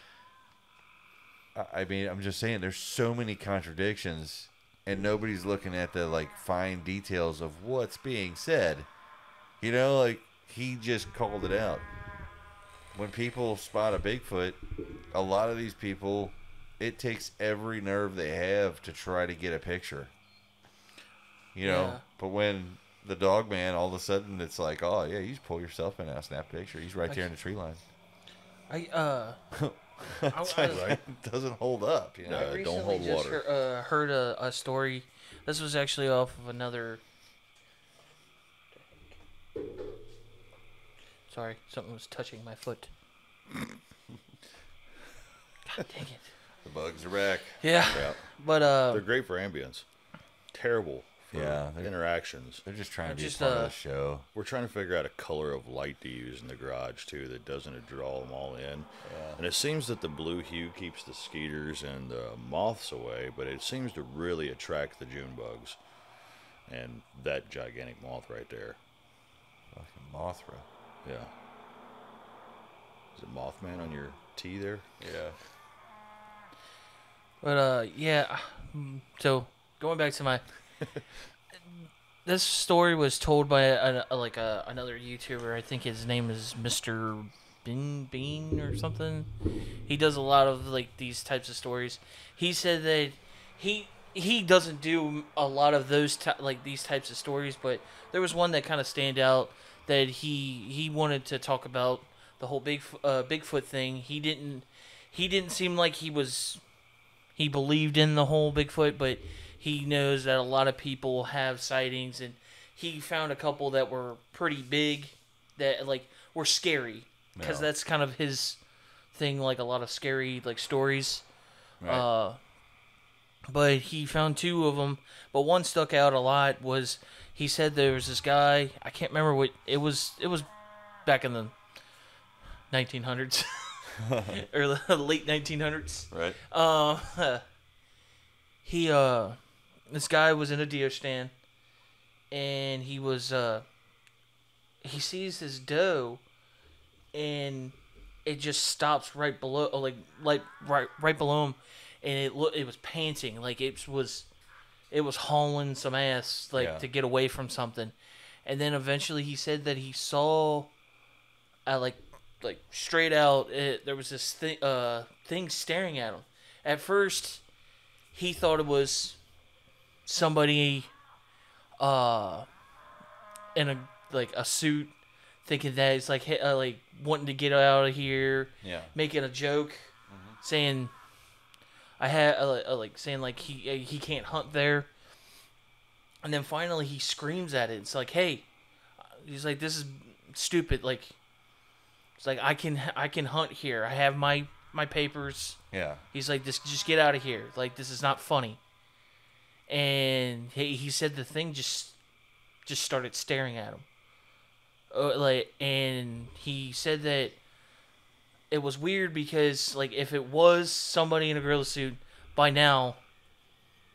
Speaker 1: I, I mean, I'm just saying, there's so many contradictions, and nobody's looking at the like fine details of what's being said. You know, like he just called it out. When people spot a Bigfoot, a lot of these people, it takes every nerve they have to try to get a picture. You know,
Speaker 6: Yeah.
Speaker 1: but when the dog man, all of a sudden, it's like, oh yeah, you just pull yourself in and snap a picture. He's right there in the tree line.
Speaker 6: I uh
Speaker 1: It's
Speaker 6: I-
Speaker 1: like, it doesn't hold up. You know?
Speaker 7: No. Uh, don't hold
Speaker 6: just
Speaker 7: water.
Speaker 6: Heard, uh, heard a, a story. This was actually off of another. Sorry, something was touching my foot. God dang it.
Speaker 1: The bugs are back.
Speaker 6: Yeah,
Speaker 7: Yeah.
Speaker 6: but uh,
Speaker 7: They're great for ambience. Terrible for
Speaker 1: Yeah, they're-
Speaker 7: interactions.
Speaker 1: They're just trying to
Speaker 6: I'm
Speaker 1: be
Speaker 6: just,
Speaker 1: part
Speaker 6: uh,
Speaker 1: of the show.
Speaker 7: We're trying to figure out a color of light to use in the garage too that doesn't draw them all in. And it seems that the blue hue keeps the skeeters and the moths away, but it seems to really attract the June bugs. And that gigantic moth right there.
Speaker 1: Fucking Mothra.
Speaker 7: Yeah. Is it Mothman on your T there?
Speaker 1: Yeah.
Speaker 6: But uh, yeah. mm, So going back to my, this story was told by a, a, like a, another YouTuber. I think his name is Mister Bin Bean or something. He does a lot of like these types of stories. He said that he he doesn't do a lot of those ty- like these types of stories, but there was one that kind of stand out that he he wanted to talk about the whole big uh, Bigfoot thing. He didn't he didn't seem like he was he believed in the whole Bigfoot, but he knows that a lot of people have sightings, and he found a couple that were pretty big, that like were scary, because that's kind of his thing. Like a lot of scary like stories.
Speaker 1: Right.
Speaker 6: Uh, but he found two of them. But one stuck out a lot. Was he said there was this guy? I can't remember what it was. It was back in the 1900s or the late 1900s.
Speaker 1: Right.
Speaker 6: Uh, he uh, this guy was in a deer stand, and he was uh, he sees his doe, and it just stops right below, oh, like like right right below him, and it look it was panting like it was, it was hauling some ass like
Speaker 1: Yeah.
Speaker 6: to get away from something, and then eventually he said that he saw, uh, like like straight out it, there was this thing uh thing staring at him. At first, he thought it was somebody uh in a like a suit thinking that it's like uh, like wanting to get out of here
Speaker 1: Yeah.
Speaker 6: making a joke saying i had uh, uh, like saying like he uh, he can't hunt there and then finally he screams at it it's like hey he's like this is stupid like it's like i can i can hunt here i have my my papers
Speaker 1: Yeah.
Speaker 6: He's like, "This, just get out of here! Like, this is not funny." And he he said the thing just just started staring at him. Uh, like, and he said that it was weird because like if it was somebody in a gorilla suit, by now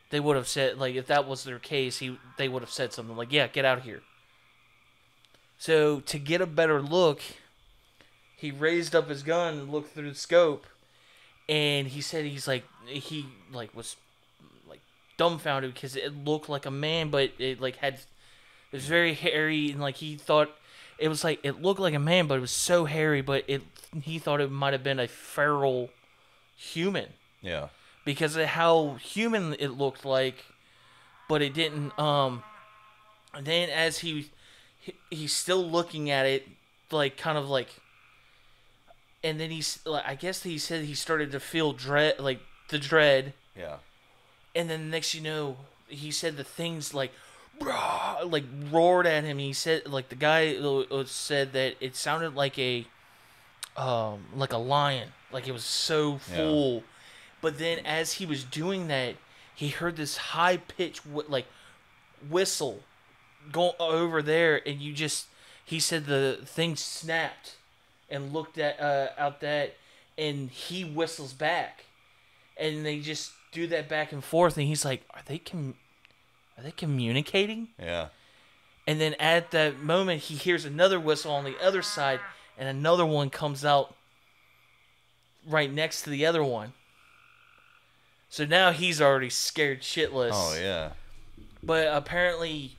Speaker 6: they would have said like if that was their case, he they would have said something like, "Yeah, get out of here." So to get a better look, he raised up his gun and looked through the scope and he said he's like he like was dumbfounded because it looked like a man but it like had it was very hairy and like he thought it was like it looked like a man but it was so hairy but it he thought it might have been a feral human
Speaker 1: Yeah.
Speaker 6: because of how human it looked like but it didn't um and then as he, he he's still looking at it like kind of like and then he's like i guess he said he started to feel dread like the dread
Speaker 1: Yeah.
Speaker 6: And then next you know he said the things like "Rah," like roared at him. He said like the guy uh, said that it sounded like a um like a lion. Like it was so
Speaker 1: Yeah.
Speaker 6: full. But then as he was doing that he heard this high pitched wh- like whistle go over there and you just he said the thing snapped and looked at uh, out that and he whistles back. And they just do that back and forth and he's like are they com- are they communicating
Speaker 1: Yeah.
Speaker 6: and then at that moment he hears another whistle on the other side and another one comes out right next to the other one so now he's already scared shitless
Speaker 1: Oh yeah.
Speaker 6: but apparently,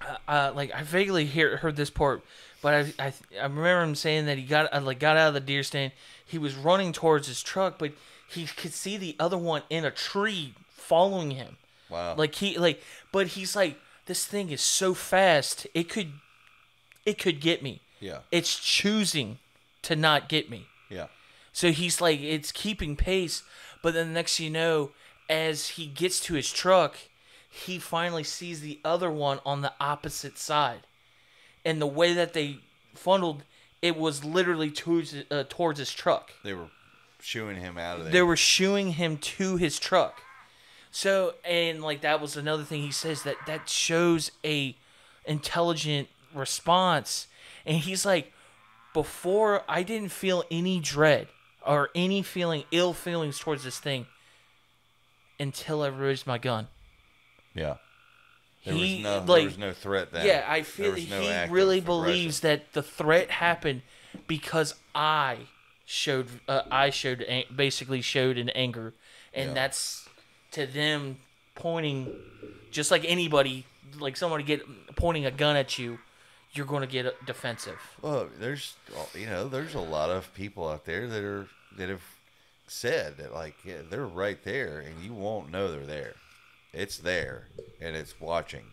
Speaker 6: uh, uh, like I vaguely hear, heard this part, but I, I I remember him saying that he got uh, like got out of the deer stand. He was running towards his truck, but he could see the other one in a tree following him.
Speaker 1: Wow.
Speaker 6: Like he like, but he's like, this thing is so fast, it could, it could get me.
Speaker 1: Yeah.
Speaker 6: It's choosing to not get me.
Speaker 1: Yeah.
Speaker 6: So he's like, it's keeping pace. But then the next you know, as he gets to his truck, he finally sees the other one on the opposite side. And the way that they funneled, it was literally towards, uh, towards his truck.
Speaker 1: They were shooing him out of there.
Speaker 6: They were shooing him to his truck. So and like that was another thing he says that that shows a intelligent response. And he's like, before I didn't feel any dread or any feeling ill feelings towards this thing until I raised my gun.
Speaker 1: Yeah. There
Speaker 6: He,
Speaker 1: was no
Speaker 6: like-
Speaker 1: there was no threat then.
Speaker 6: Yeah, I feel
Speaker 1: no
Speaker 6: he really believes that the threat happened because I showed uh, I showed basically showed an anger, and
Speaker 1: Yeah.
Speaker 6: that's to them pointing just like anybody like somebody get pointing a gun at you, you're going to get uh, defensive.
Speaker 1: Well, there's you know there's a lot of people out there that are that have said that like yeah, they're right there and you won't know they're there. It's there and it's watching,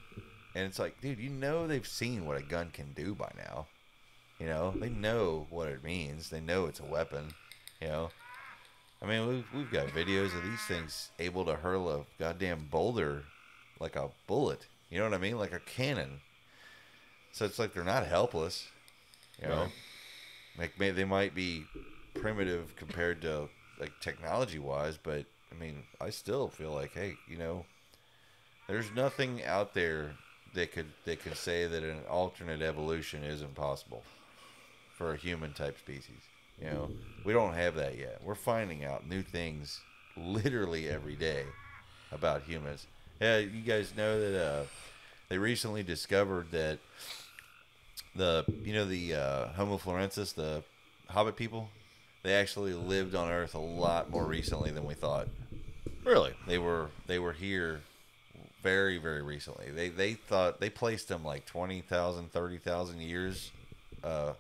Speaker 1: and it's like, dude, you know they've seen what a gun can do by now. You know they know what it means. They know it's a weapon. You know, I mean we've we've got videos of these things able to hurl a goddamn boulder like a bullet. You know what I mean? Like a cannon. So it's like they're not helpless. You know,
Speaker 7: Right.
Speaker 1: like may, they might be primitive compared to like technology wise, but I mean, I still feel like, hey, you know, there's nothing out there that could that could say that an alternate evolution is impossible for a human type species. You know, we don't have that yet. We're finding out new things literally every day about humans. Yeah, you guys know that uh, they recently discovered that the you know the uh, Homo florensis, the Hobbit people, they actually lived on Earth a lot more recently than we thought.
Speaker 7: Really?
Speaker 1: They were they were here very very recently. They they thought they placed them like 20,000 30,000 years uh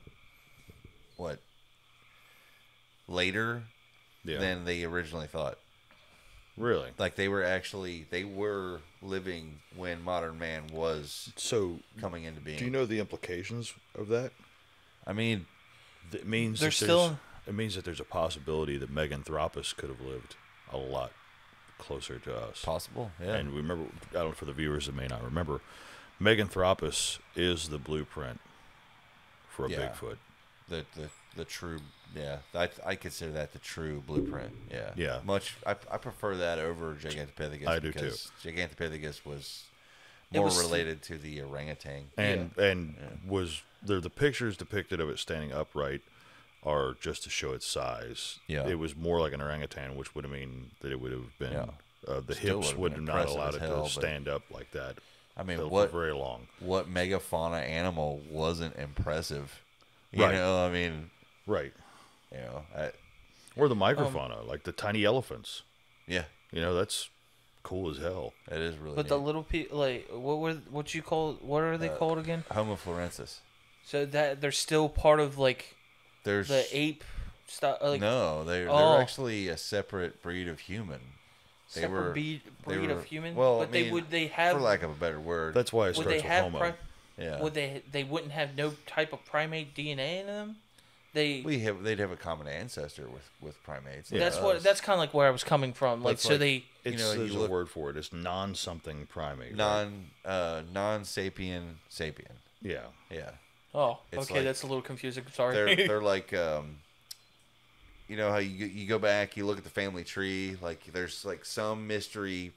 Speaker 1: what later
Speaker 7: Yeah.
Speaker 1: than they originally thought.
Speaker 7: Really?
Speaker 1: Like they were actually they were living when modern man was
Speaker 7: So,
Speaker 1: coming into being.
Speaker 7: do you know the implications of that?
Speaker 1: I mean,
Speaker 7: It means
Speaker 6: They're
Speaker 7: that
Speaker 6: still-
Speaker 7: there's- It means that there's a possibility that Meganthropus could have lived a lot closer to us.
Speaker 1: possible. Yeah.
Speaker 7: And we remember, I don't know for the viewers that may not remember, Meganthropus is the blueprint for a
Speaker 1: Yeah.
Speaker 7: Bigfoot.
Speaker 1: The the the true yeah I I consider that the true blueprint yeah
Speaker 7: Yeah.
Speaker 1: much I, I prefer that over Gigantopithecus
Speaker 7: I do too.
Speaker 1: because Gigantopithecus was more
Speaker 6: was-
Speaker 1: related to the orangutan
Speaker 7: And and was there the pictures depicted of it standing upright are just to show its size.
Speaker 1: Yeah.
Speaker 7: It was more like an orangutan, which would have mean that it would have been
Speaker 1: Yeah.
Speaker 7: uh, the
Speaker 1: Still
Speaker 7: hips
Speaker 1: would've
Speaker 7: have not
Speaker 1: impressive
Speaker 7: allowed it
Speaker 1: hell,
Speaker 7: to stand up like that.
Speaker 1: I mean what
Speaker 7: very long.
Speaker 1: what megafauna animal wasn't impressive you
Speaker 7: Right.
Speaker 1: know I mean
Speaker 7: Right.
Speaker 1: you know I,
Speaker 7: Or the microfauna, like the tiny elephants.
Speaker 1: yeah
Speaker 7: You know, that's cool as hell.
Speaker 1: it is really
Speaker 6: But the little pe like what were what you call what are they
Speaker 1: Uh,
Speaker 6: called again?
Speaker 1: Homo florensis
Speaker 6: So that they're still part of like
Speaker 1: there's
Speaker 6: the ape stuff. Like
Speaker 1: no they're
Speaker 6: Oh.
Speaker 1: they're actually a separate breed of human they
Speaker 6: separate
Speaker 1: were
Speaker 6: breed,
Speaker 1: they
Speaker 6: breed
Speaker 1: were-
Speaker 6: of human.
Speaker 1: well
Speaker 6: but
Speaker 1: I
Speaker 6: they would they have
Speaker 1: for lack of a better word
Speaker 7: That's why it
Speaker 6: would
Speaker 7: starts with homo.
Speaker 6: pri-
Speaker 1: yeah
Speaker 6: would they they wouldn't have no type of primate DNA in them? They
Speaker 1: We have they'd have a common ancestor with with primates.
Speaker 6: that's what that's kind of like where I was coming from. Like
Speaker 1: That's
Speaker 6: so
Speaker 1: like-
Speaker 6: they
Speaker 1: you
Speaker 7: It's,
Speaker 1: know,
Speaker 7: there's
Speaker 1: you
Speaker 7: a word for it. It's non-something primate. right?
Speaker 1: non uh non sapien sapien.
Speaker 7: Yeah.
Speaker 1: Yeah.
Speaker 6: oh
Speaker 1: It's
Speaker 6: okay
Speaker 1: like-
Speaker 6: that's a little confusing. Sorry.
Speaker 1: They're they're like um you know how you you go back, you look at the family tree, like there's like some mystery,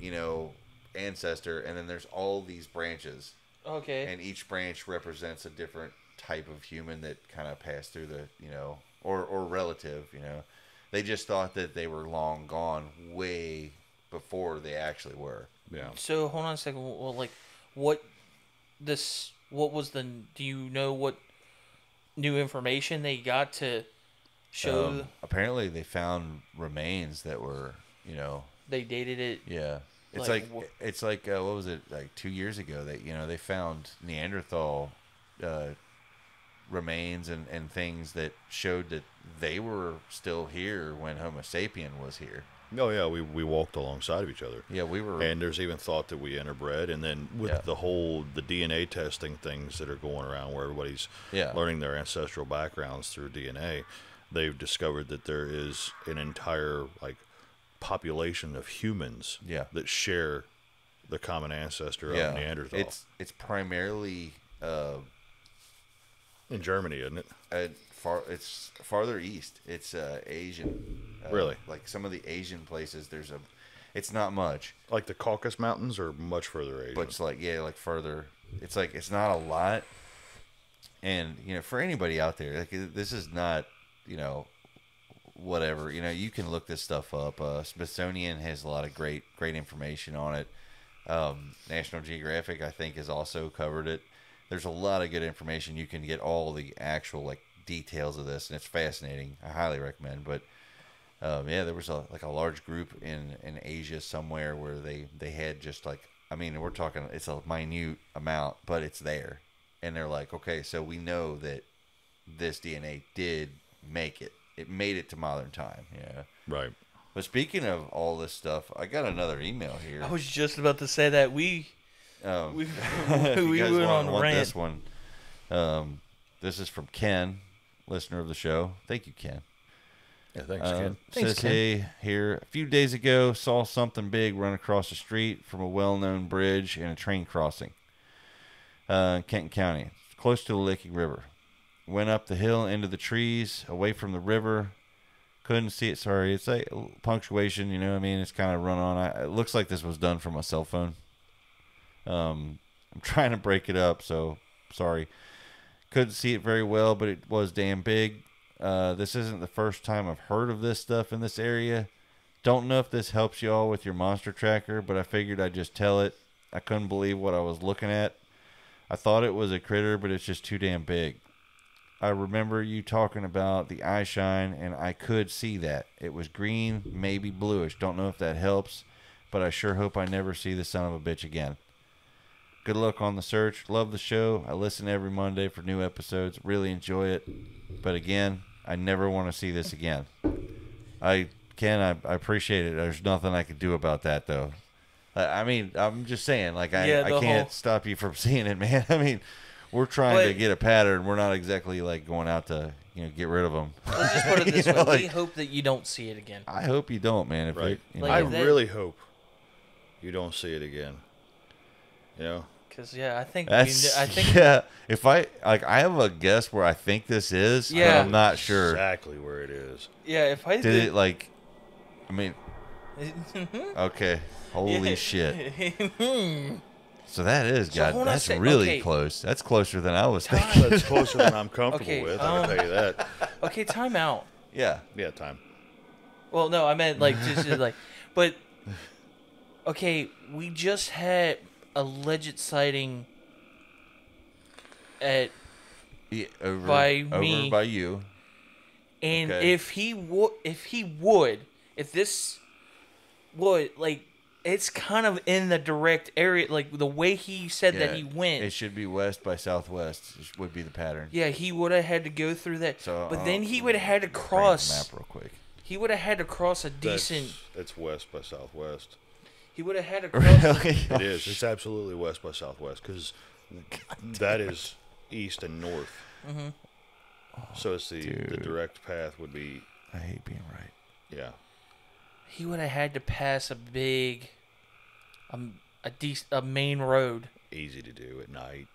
Speaker 1: you know, ancestor and then there's all these branches
Speaker 6: okay.
Speaker 1: and each branch represents a different type of human that kind of passed through the, you know, or or relative, you know. They just thought that they were long gone way before they actually were.
Speaker 7: Yeah.
Speaker 6: So hold on a second. Well, like, what this? What was the? Do you know what new information they got to show?
Speaker 1: Um, apparently, they found remains that were, you know,
Speaker 6: they dated it.
Speaker 1: yeah. It's
Speaker 6: Like,
Speaker 1: like,
Speaker 6: wh-
Speaker 1: it's like uh, what was it like two years ago that you know they found Neanderthal uh, remains and, and things that showed that they were still here when Homo sapien was here.
Speaker 7: Oh yeah, we we walked alongside of each other.
Speaker 1: Yeah, we were.
Speaker 7: And there's even thought that we interbred, and then with
Speaker 1: Yeah.
Speaker 7: the whole the DNA testing things that are going around, where everybody's
Speaker 1: Yeah.
Speaker 7: learning their ancestral backgrounds through DNA, they've discovered that there is an entire like population of humans
Speaker 1: Yeah.
Speaker 7: that share the common ancestor
Speaker 1: yeah,
Speaker 7: of Neanderthal.
Speaker 1: it's it's primarily uh,
Speaker 7: in Germany, isn't it?
Speaker 1: uh, far it's farther east. It's uh, Asian. Uh,
Speaker 7: Really?
Speaker 1: Like some of the Asian places, there's a. It's not much,
Speaker 7: Like the Caucasus Mountains, are much further Asian.
Speaker 1: but it's like yeah, like further. It's like it's not a lot. And you know, for anybody out there, like this is not, you know, whatever. You know, you can look this stuff up. Uh, Smithsonian has a lot of great great information on it. Um, National Geographic, I think, has also covered it. There's a lot of good information. You can get all the actual like details of this, and it's fascinating. I highly recommend. But um, yeah, there was a like a large group in in Asia somewhere where they they had just like I mean we're talking it's a minute amount, but it's there, and they're like, okay, so we know that this DNA did make it. It made it to modern time. Yeah.
Speaker 7: right.
Speaker 1: But speaking of all this stuff, I got another email here.
Speaker 6: I was just about to say that we
Speaker 1: Um,
Speaker 6: we
Speaker 1: if you
Speaker 6: we
Speaker 1: guys
Speaker 6: went
Speaker 1: want,
Speaker 6: on
Speaker 1: want
Speaker 6: rant.
Speaker 1: this one, um, this is from Ken, listener of the show. Thank you, Ken.
Speaker 7: Yeah, thanks,
Speaker 1: Uh,
Speaker 7: Ken.
Speaker 1: says hey here a few days ago saw something big run across the street from a well-known bridge and a train crossing. uh, Kenton County, close to the Licking River. Went up the hill into the trees, away from the river. Couldn't see it. Sorry, it's like punctuation. You know what I mean? It's kind of run on. I, it looks like this was done from a cell phone. Um, I'm trying to break it up, so sorry. Couldn't see it very well, but it was damn big. Uh, this isn't the first time I've heard of this stuff in this area. Don't know if this helps y'all with your monster tracker, but I figured I'd just tell it. I couldn't believe what I was looking at. I thought it was a critter, but it's just too damn big. I remember you talking about the eye shine, and I could see that. It was green, maybe bluish. Don't know if that helps, but I sure hope I never see the son of a bitch again. Good luck on the search. Love the show. I listen every Monday for new episodes. Really enjoy it. But again, I never want to see this again. I can. I, I appreciate it. There's nothing I could do about that though. I I mean, I'm just saying, like I,
Speaker 6: Yeah,
Speaker 1: I can't
Speaker 6: whole-
Speaker 1: stop you from seeing it, man. I mean, we're trying to get a pattern. We're not exactly like going out to you know get rid of them.
Speaker 6: Let's just put it this
Speaker 1: You know,
Speaker 6: way: we hope that you don't see it again.
Speaker 1: I hope you don't, man. If
Speaker 7: Right.
Speaker 1: it, you
Speaker 6: Like,
Speaker 7: I
Speaker 1: know.
Speaker 6: that-
Speaker 7: really hope you don't see it again. You know,
Speaker 6: Because yeah, I think we,
Speaker 1: That's
Speaker 6: I think
Speaker 1: yeah. If I like, I have a guess where I think this is, but
Speaker 6: Yeah.
Speaker 1: I'm not sure.
Speaker 7: exactly where it is.
Speaker 6: yeah. If I
Speaker 1: Did it like? I mean, okay. Holy shit! Hmm. So that is
Speaker 6: So
Speaker 1: God.
Speaker 6: hold on a
Speaker 1: That's
Speaker 6: sec-
Speaker 1: really
Speaker 6: okay.
Speaker 1: close. That's closer than I was thinking.
Speaker 7: That's closer than I'm comfortable
Speaker 6: Okay,
Speaker 7: with. I
Speaker 6: um,
Speaker 7: can tell you that.
Speaker 6: okay, time out.
Speaker 1: Yeah.
Speaker 7: Yeah, time.
Speaker 6: Well, no, I meant like just just, like, but okay, we just had a alleged sighting at
Speaker 1: Yeah, over,
Speaker 6: By
Speaker 1: over
Speaker 6: me.
Speaker 1: by you.
Speaker 6: And
Speaker 1: Okay.
Speaker 6: if he would, if he would, if this would like, it's kind of in the direct area. Like the way he said that he went.
Speaker 1: It should be west by southwest. Would be the pattern.
Speaker 6: yeah, he would have had to go through that.
Speaker 1: So,
Speaker 6: but
Speaker 1: uh,
Speaker 6: then he would have had to
Speaker 1: Bring the
Speaker 6: cross.
Speaker 1: map real quick.
Speaker 6: He would have had to cross a
Speaker 7: That's,
Speaker 6: decent.
Speaker 7: It's west by southwest.
Speaker 6: He would have had to cross.
Speaker 1: Really?
Speaker 7: It is. It's absolutely west by southwest because that is east and north.
Speaker 6: Mm-hmm.
Speaker 7: So it's the, the direct path would be
Speaker 1: I hate being right.
Speaker 7: yeah.
Speaker 6: He would have had to pass a big, um, a dec- a main road.
Speaker 7: Easy to do at night.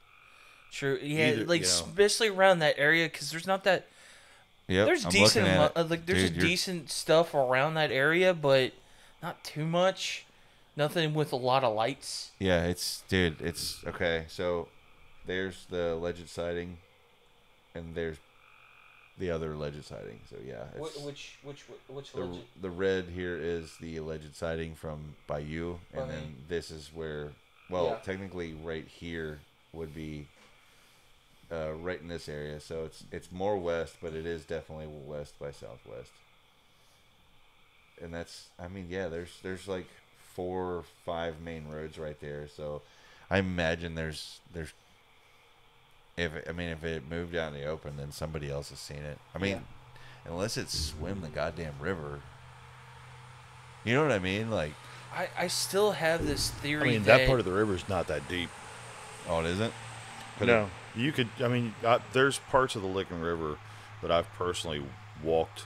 Speaker 6: True. Yeah,
Speaker 7: Either-
Speaker 6: like
Speaker 7: you know.
Speaker 6: especially around that area because there's not that.
Speaker 1: Yeah.
Speaker 6: there's
Speaker 1: I'm
Speaker 6: decent,
Speaker 1: looking at it.
Speaker 6: uh, like there's
Speaker 1: Dude,
Speaker 6: a decent stuff around that area, but not too much. Nothing with a lot of lights.
Speaker 1: Yeah, it's dude. It's okay. So there's the alleged sighting, and there's the other alleged sighting. So yeah, it's,
Speaker 6: which which which
Speaker 1: the the red here is the alleged sighting from by you, and
Speaker 6: By
Speaker 1: then
Speaker 6: me.
Speaker 1: this is where, well,
Speaker 6: Yeah.
Speaker 1: technically right here would be. Uh, right in this area, so it's it's more west, but it is definitely west by southwest. And that's, I mean, yeah, there's there's like four or five main roads right there, so I imagine there's there's if it, I mean if it moved out in the open, then somebody else has seen it. I mean, unless it's swim the goddamn river. You know what I mean? Like,
Speaker 6: I I still have this theory.
Speaker 7: I mean,
Speaker 6: that,
Speaker 7: that part of the river is not that deep.
Speaker 1: oh, it isn't. Could
Speaker 7: no, you could. I mean, I, there's parts of the Licking River that I've personally walked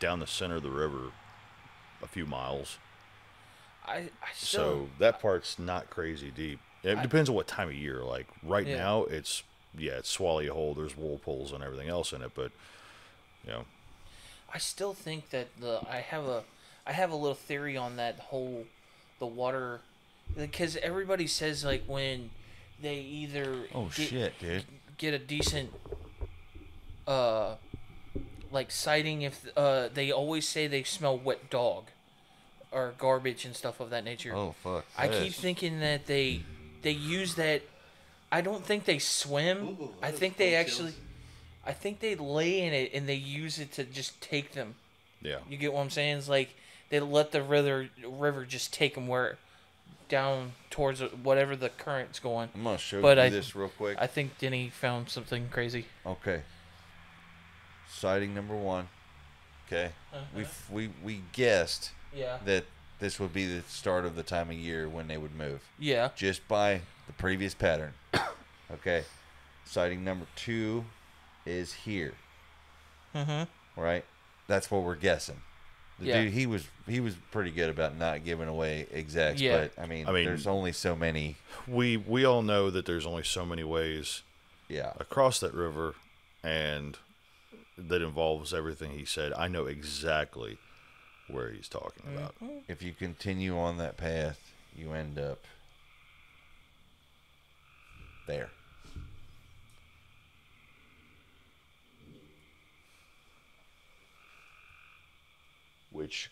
Speaker 7: down the center of the river a few miles.
Speaker 6: I I still
Speaker 7: So that part's not crazy deep. It
Speaker 6: I-
Speaker 7: depends on what time of year. Like right
Speaker 6: Yeah.
Speaker 7: now, it's yeah, it's Swally Hole. There's whirlpools and everything else in it, but you know,
Speaker 6: I still think that the I have a I have a little theory on that whole the water because everybody says like when they either
Speaker 1: Oh
Speaker 6: get,
Speaker 1: shit, dude.
Speaker 6: get a decent uh like sighting if uh they always say they smell wet dog or garbage and stuff of that nature.
Speaker 1: Oh fuck.
Speaker 6: I keep thinking that they they use that. I don't think they swim. I think they actually. I think they lay in it and they use it to just take them.
Speaker 7: yeah.
Speaker 6: You get what I'm saying? It's like they let the river river just take them where down towards whatever the current's going.
Speaker 1: I'm gonna show
Speaker 6: But
Speaker 1: you
Speaker 6: I-
Speaker 1: this real quick.
Speaker 6: I think Denny found something crazy.
Speaker 1: Okay. Sighting number one. Okay. Uh-huh. We we we guessed
Speaker 6: Yeah.
Speaker 1: that this would be the start of the time of year when they would move,
Speaker 6: Yeah.
Speaker 1: just by the previous pattern. okay. Sighting number two is here.
Speaker 6: Mm-hmm.
Speaker 1: Right. That's what we're guessing. The
Speaker 6: Yeah.
Speaker 1: dude, he was he was pretty good about not giving away exacts,
Speaker 6: Yeah.
Speaker 1: but I mean,
Speaker 7: I mean-
Speaker 1: there's only so many.
Speaker 7: We we all know that there's only so many ways
Speaker 1: Yeah,
Speaker 7: across that river, and that involves everything he said. I know exactly where he's talking mm-hmm. about.
Speaker 1: if you continue on that path, you end up there.
Speaker 7: which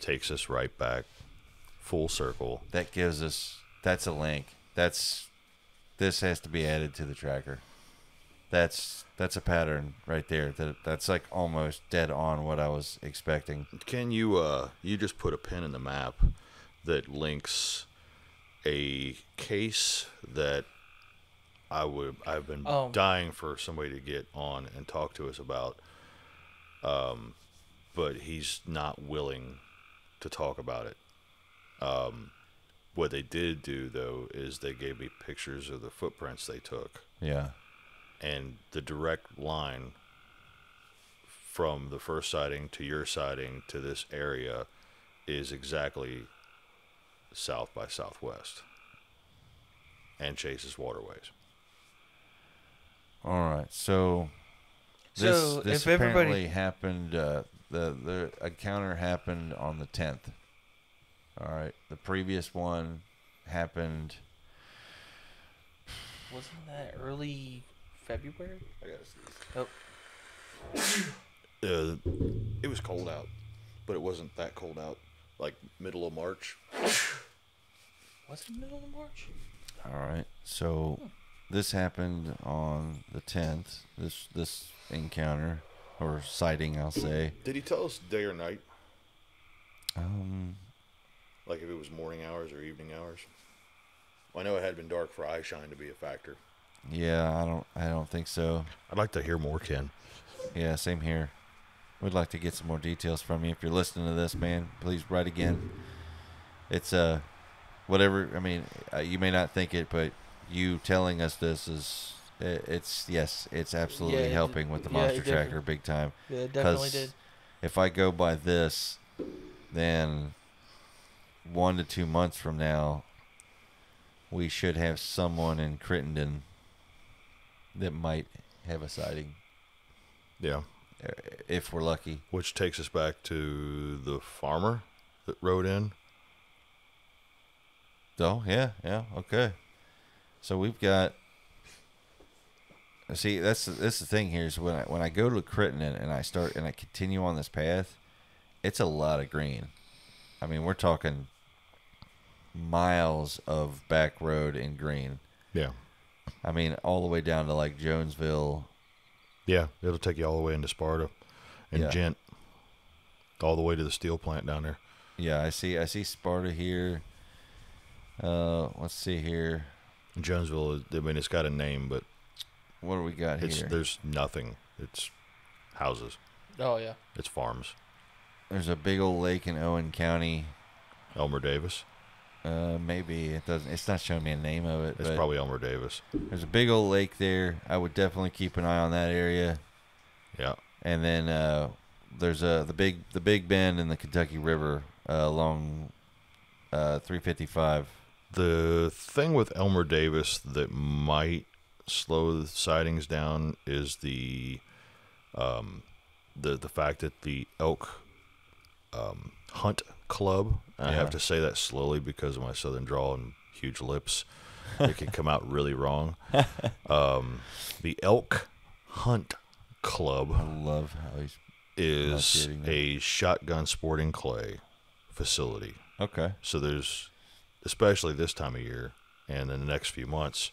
Speaker 7: takes us right back full circle.
Speaker 1: That gives us that's a link. That's this has to be added to the tracker. That's that's a pattern right there. That that's like almost dead on what I was expecting.
Speaker 7: Can you uh you just put a pin in the map that links a case that I would I've been
Speaker 6: Oh.
Speaker 7: dying for somebody to get on and talk to us about um but he's not willing to talk about it. Um what they did do though is they gave me pictures of the footprints they took
Speaker 1: Yeah.
Speaker 7: And the direct line from the first sighting to your sighting to this area is exactly south by southwest and chases waterways
Speaker 1: All right. So this
Speaker 6: So,
Speaker 1: this
Speaker 6: if everybody-
Speaker 1: apparently happened. Uh, the the encounter happened on the tenth. All right. The previous one happened.
Speaker 6: Wasn't that early February?
Speaker 7: I gotta
Speaker 6: Oh,
Speaker 7: uh, it was cold out but it wasn't that cold out like middle of march
Speaker 6: was it middle of March?
Speaker 1: All right. So this happened on the tenth. This this encounter or sighting, I'll say.
Speaker 7: did he tell us day or night
Speaker 1: Um.
Speaker 7: like if it was morning hours or evening hours i know it had been dark for eye shine to be a factor
Speaker 1: Yeah. I don't. I don't think so.
Speaker 7: i'd like to hear more ken
Speaker 1: Yeah. Same here. We'd like to get some more details from you. If you're listening to this, man, please write again. It's uh, whatever. I mean, uh, you may not think it, but you telling us this is. It's yes, it's absolutely
Speaker 6: Yeah, it did-
Speaker 1: helping with the
Speaker 6: yeah,
Speaker 1: monster
Speaker 6: definitely-
Speaker 1: tracker big time.
Speaker 6: Yeah, it definitely
Speaker 1: 'Cause
Speaker 6: did.
Speaker 1: If I go by this, then one to two months from now, we should have someone in Crittenden that might have a sighting,
Speaker 7: yeah
Speaker 1: if we're lucky.
Speaker 7: Which takes us back to the farmer that rode in.
Speaker 1: Oh yeah, yeah, okay. So we've got. See, that's that's the thing here is when I when I go to Crittenden and I start and I continue on this path, it's a lot of green. I mean, we're talking miles of back road in green.
Speaker 7: Yeah.
Speaker 1: I mean, all the way down to like Jonesville.
Speaker 7: Yeah, it'll take you all the way into Sparta and
Speaker 1: Yeah.
Speaker 7: Ghent, all the way to the steel plant down there.
Speaker 1: Yeah, I see. I see Sparta here. Uh, let's see here.
Speaker 7: Jonesville, I mean, it's got a name, but
Speaker 1: What do we got
Speaker 7: it's
Speaker 1: here?
Speaker 7: there's nothing. It's houses.
Speaker 6: Oh yeah.
Speaker 7: It's farms.
Speaker 1: There's a big old lake in Owen County.
Speaker 7: Elmer Davis.
Speaker 1: Uh, maybe it doesn't. It's not showing me a name of it.
Speaker 7: It's probably Elmer Davis.
Speaker 1: There's a big old lake there. I would definitely keep an eye on that area.
Speaker 7: Yeah.
Speaker 1: And then uh, there's a the big the Big Bend in the Kentucky River uh, along uh, 355.
Speaker 7: The thing with Elmer Davis that might slow the sightings down is the um, the the fact that the elk um, hunt club. and I have to say that slowly because of my southern drawl and huge lips. It can come out really wrong. Um, the elk hunt club
Speaker 1: I love how he's
Speaker 7: is a shotgun sporting clay facility.
Speaker 1: okay.
Speaker 7: So there's, especially this time of year and in the next few months,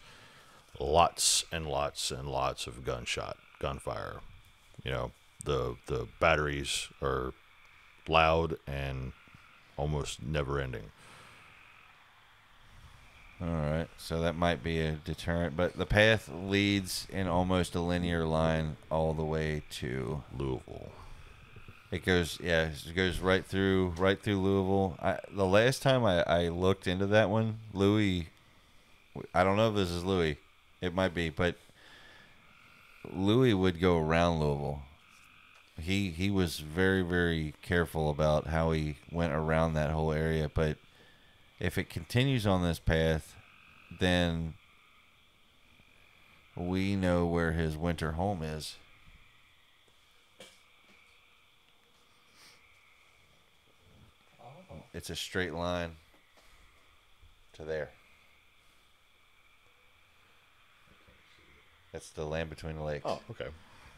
Speaker 7: lots and lots and lots of gunshot, gunfire. You know, the the batteries are loud and almost never ending.
Speaker 1: All right. So that might be a deterrent, but the path leads in almost a linear line all the way to
Speaker 7: Louisville.
Speaker 1: It goes, yeah, it goes right through, right through Louisville. I, the last time I, I looked into that one, Louis, I don't know if this is Louis, it might be, but Louis would go around Louisville. He he was very very careful about how he went around that whole area. But if it continues on this path, then we know where his winter home is. It's a straight line to there. That's the land between the lakes.
Speaker 7: Oh, okay.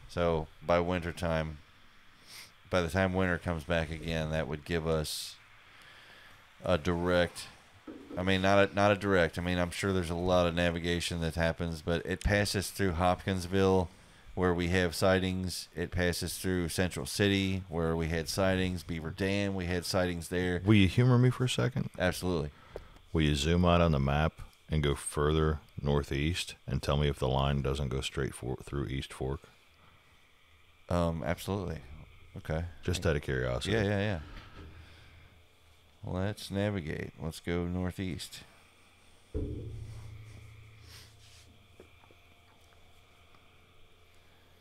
Speaker 1: So by winter time, by the time winter comes back again, that would give us a direct. I mean, not a, not a direct. I mean, I'm sure there's a lot of navigation that happens, but it passes through Hopkinsville, where we have sightings. It passes through Central City, where we had sightings. Beaver Dam, we had sightings there.
Speaker 7: Will you humor me for a second?
Speaker 1: Absolutely.
Speaker 7: Will you zoom out on the map and go further northeast and tell me if the line doesn't go straight for, through East Fork?
Speaker 1: Um, absolutely. Okay.
Speaker 7: Just out of curiosity.
Speaker 1: Yeah, yeah, yeah. Let's navigate. Let's go northeast.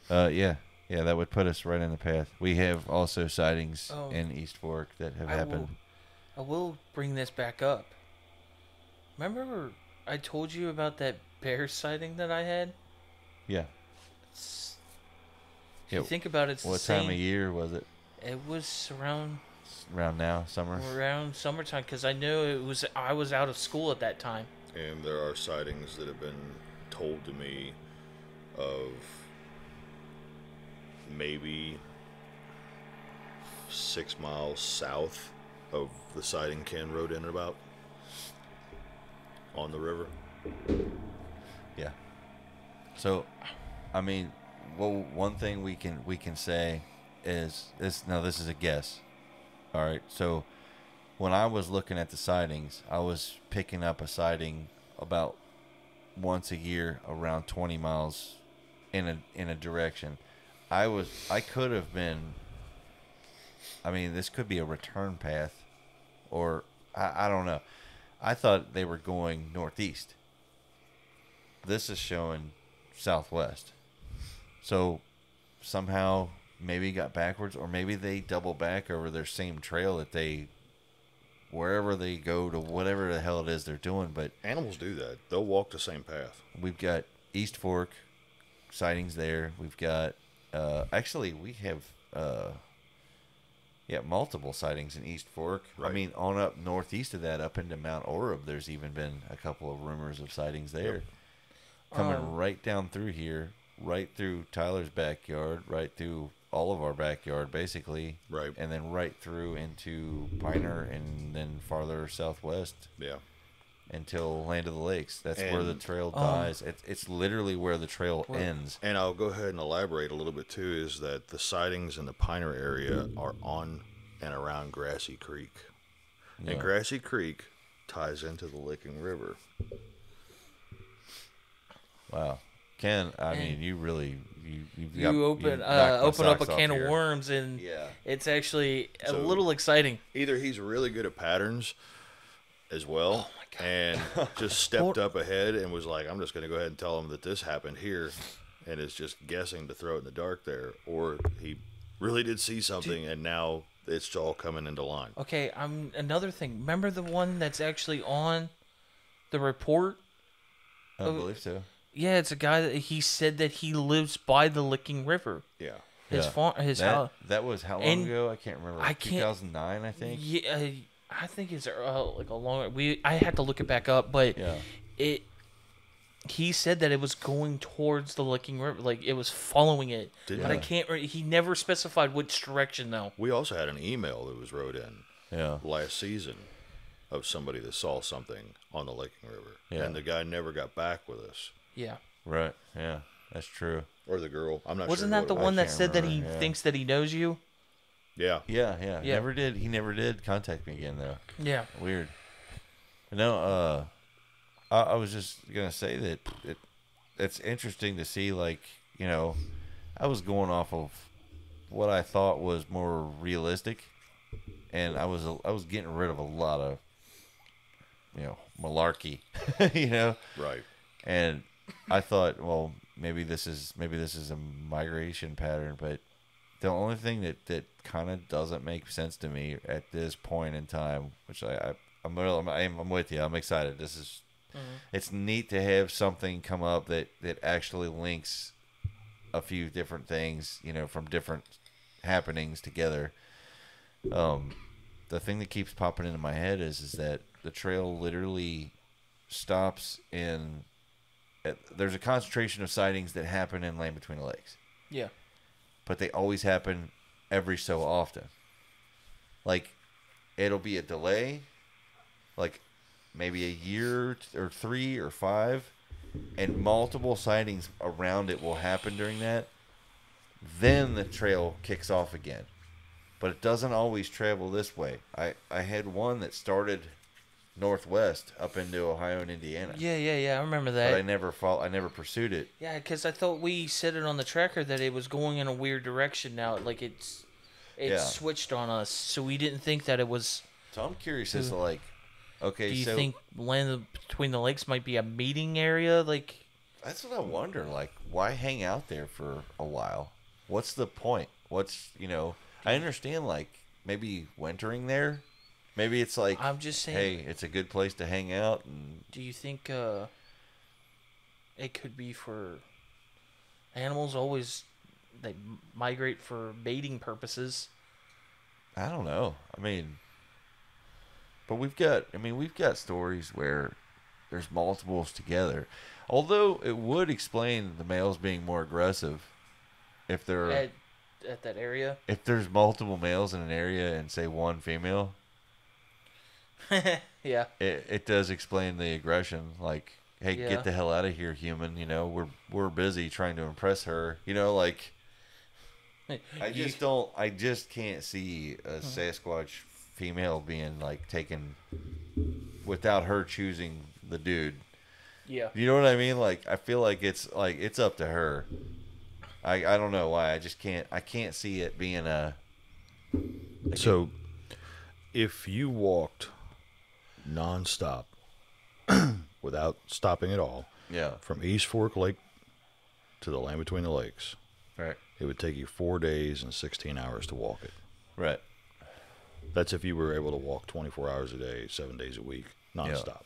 Speaker 1: Uh, yeah, yeah, that would put us right in the path. We have also sightings
Speaker 6: Oh.
Speaker 1: in East Fork that have
Speaker 6: I
Speaker 1: happened.
Speaker 6: Will, I will bring this back up. Remember, I told you about that bear sighting that I had.
Speaker 1: Yeah.
Speaker 6: It's,
Speaker 1: Yeah,
Speaker 6: you think about it, it's the
Speaker 1: What time
Speaker 6: same-
Speaker 1: of year was it?
Speaker 6: It was around
Speaker 1: Around now, summer.
Speaker 6: around summertime because I know it was. I was out of school at that time.
Speaker 7: And there are sightings that have been told to me of maybe six miles south of the sighting Ken rode in about on the river.
Speaker 1: Yeah. So, I mean, well, one thing we can we can say is this. Now, this is a guess. All right. So, when I was looking at the sightings, I was picking up a sighting about once a year, around twenty miles in a in a direction. I was I could have been. I mean, this could be a return path, or I, I don't know. I thought they were going northeast. This is showing southwest. So somehow maybe got backwards, or maybe they double back over their same trail that they wherever they go to whatever the hell it is they're doing. But
Speaker 7: Animals do that. They'll walk the same path.
Speaker 1: we've got East Fork sightings there. We've got uh, actually we have uh, yeah multiple sightings in East Fork. I mean on up northeast of that, up into Mount Orab, there's even been a couple of rumors of sightings there. Coming
Speaker 6: Um,
Speaker 1: right down through here, right through Tyler's backyard, right through all of our backyard, basically.
Speaker 7: Right.
Speaker 1: And then right through into Piner, and then farther southwest
Speaker 7: Yeah.
Speaker 1: until Land of the Lakes. That's where the
Speaker 7: And-
Speaker 1: trail
Speaker 6: Um,
Speaker 1: dies. It's it's literally where the trail
Speaker 6: Well-
Speaker 1: ends.
Speaker 7: And I'll go ahead and elaborate a little bit too is that the sightings in the Piner area are on and around Grassy Creek.
Speaker 1: Yeah.
Speaker 7: And Grassy Creek ties into the Licking River.
Speaker 1: Wow, Ken. I
Speaker 6: And-
Speaker 1: mean, you really you you've
Speaker 6: You
Speaker 1: got-
Speaker 6: open
Speaker 1: knocked
Speaker 6: uh, open up a can
Speaker 1: here.
Speaker 6: of worms, and
Speaker 1: Yeah.
Speaker 6: it's actually a
Speaker 7: So-
Speaker 6: little exciting.
Speaker 7: Either he's really good at patterns as well
Speaker 6: Oh
Speaker 7: and just stepped up ahead and was like, I'm just going to go ahead and tell him that this happened here and is just guessing to throw it in the dark there. Or he really did see something and now it's all coming into line.
Speaker 6: Okay, I'm another thing. Remember the one that's actually on the report?
Speaker 1: I
Speaker 6: Oh,
Speaker 1: believe so.
Speaker 6: Yeah, it's a guy that he said that he lives by the Licking River.
Speaker 7: Yeah.
Speaker 6: His
Speaker 1: Yeah.
Speaker 6: farm, his
Speaker 1: that,
Speaker 6: house.
Speaker 1: that was how long
Speaker 6: And
Speaker 1: ago? I can't remember.
Speaker 6: I can't-
Speaker 1: 2009, I think.
Speaker 6: Yeah, I think it's uh, like a long. We I had to look it back up, but
Speaker 1: Yeah.
Speaker 6: it. He said that it was going towards the Licking River, like it was following it.
Speaker 7: Did
Speaker 6: but I
Speaker 7: he?
Speaker 6: can't. He never specified which direction though.
Speaker 7: We also had an email that was wrote in
Speaker 1: Yeah.
Speaker 7: last season of somebody that saw something on the Licking River.
Speaker 1: Yeah.
Speaker 7: And the guy never got back with us.
Speaker 6: Yeah.
Speaker 1: Right. Yeah. That's true.
Speaker 7: Or the girl. I'm not
Speaker 6: Wasn't
Speaker 7: sure.
Speaker 6: that the one that
Speaker 1: Ken
Speaker 6: said that he
Speaker 1: remember, yeah.
Speaker 6: thinks that he knows you?
Speaker 7: Yeah.
Speaker 1: Yeah. Yeah.
Speaker 6: Yeah.
Speaker 1: Never did. He never did contact me again though.
Speaker 6: Yeah.
Speaker 1: Weird. No, uh, I, I was just gonna say that it, it's interesting to see, like, you know, I was going off of what I thought was more realistic, and I was I was getting rid of a lot of, you know, malarkey, you know,
Speaker 7: Right.
Speaker 1: and I thought, well, maybe this is maybe this is a migration pattern, but the only thing that that kind of doesn't make sense to me at this point in time, which I, I I'm real- I'm, I'm I'm with you. I'm excited. This is it's neat to have something come up that that actually links a few different things, you know, from different happenings together. Um, the thing that keeps popping into my head is is that the trail literally stops in. At, there's a concentration of sightings that happen in Land Between the Lakes,
Speaker 6: Yeah.
Speaker 1: but they always happen every so often. Like, it'll be a delay, like maybe a year or three or five, and multiple sightings around it will happen during that. Then the trail kicks off again, but it doesn't always travel this way. I I had one that started northwest up into Ohio and Indiana.
Speaker 6: Yeah, yeah, yeah. I remember
Speaker 1: But I
Speaker 6: that.
Speaker 1: never fought. I never pursued it.
Speaker 6: Yeah, because I thought we said it on the tracker that it was going in a weird direction now. Like it's, it
Speaker 1: Yeah.
Speaker 6: switched on us, so we didn't think that it was.
Speaker 1: So I'm curious as to like, okay,
Speaker 6: Do you
Speaker 1: so
Speaker 6: think land between the lakes might be a meeting area? Like,
Speaker 1: that's what I wonder. Like, why hang out there for a while? What's the point? What's you know? I understand like maybe wintering there. Maybe it's like
Speaker 6: I'm just saying-
Speaker 1: Hey, it's a good place to hang out, and
Speaker 6: do you think uh, it could be for animals always they migrate for mating purposes?
Speaker 1: I don't know. I mean, but we've got. I mean, we've got stories where there's multiples together. Although it would explain the males being more aggressive if they're
Speaker 6: At, at that area.
Speaker 1: if there's multiple males in an area and say one female.
Speaker 6: yeah.
Speaker 1: It it does explain the aggression. Like, hey,
Speaker 6: Yeah.
Speaker 1: get the hell out of here, human. You know, we're we're busy trying to impress her. You know, like. I just don't. I just can't see a hmm. Sasquatch female being like taken without her choosing the dude.
Speaker 6: Yeah.
Speaker 1: You know what I mean? Like I feel like it's like it's up to her. I I don't know why. I just can't. I can't see it being a.
Speaker 7: So, if you walked nonstop without stopping at all,
Speaker 1: Yeah.
Speaker 7: from East Fork Lake to the land between the lakes,
Speaker 1: Right.
Speaker 7: it would take you four days and 16 hours to walk it.
Speaker 1: Right.
Speaker 7: That's if you were able to walk 24 hours a day, seven days a week, nonstop.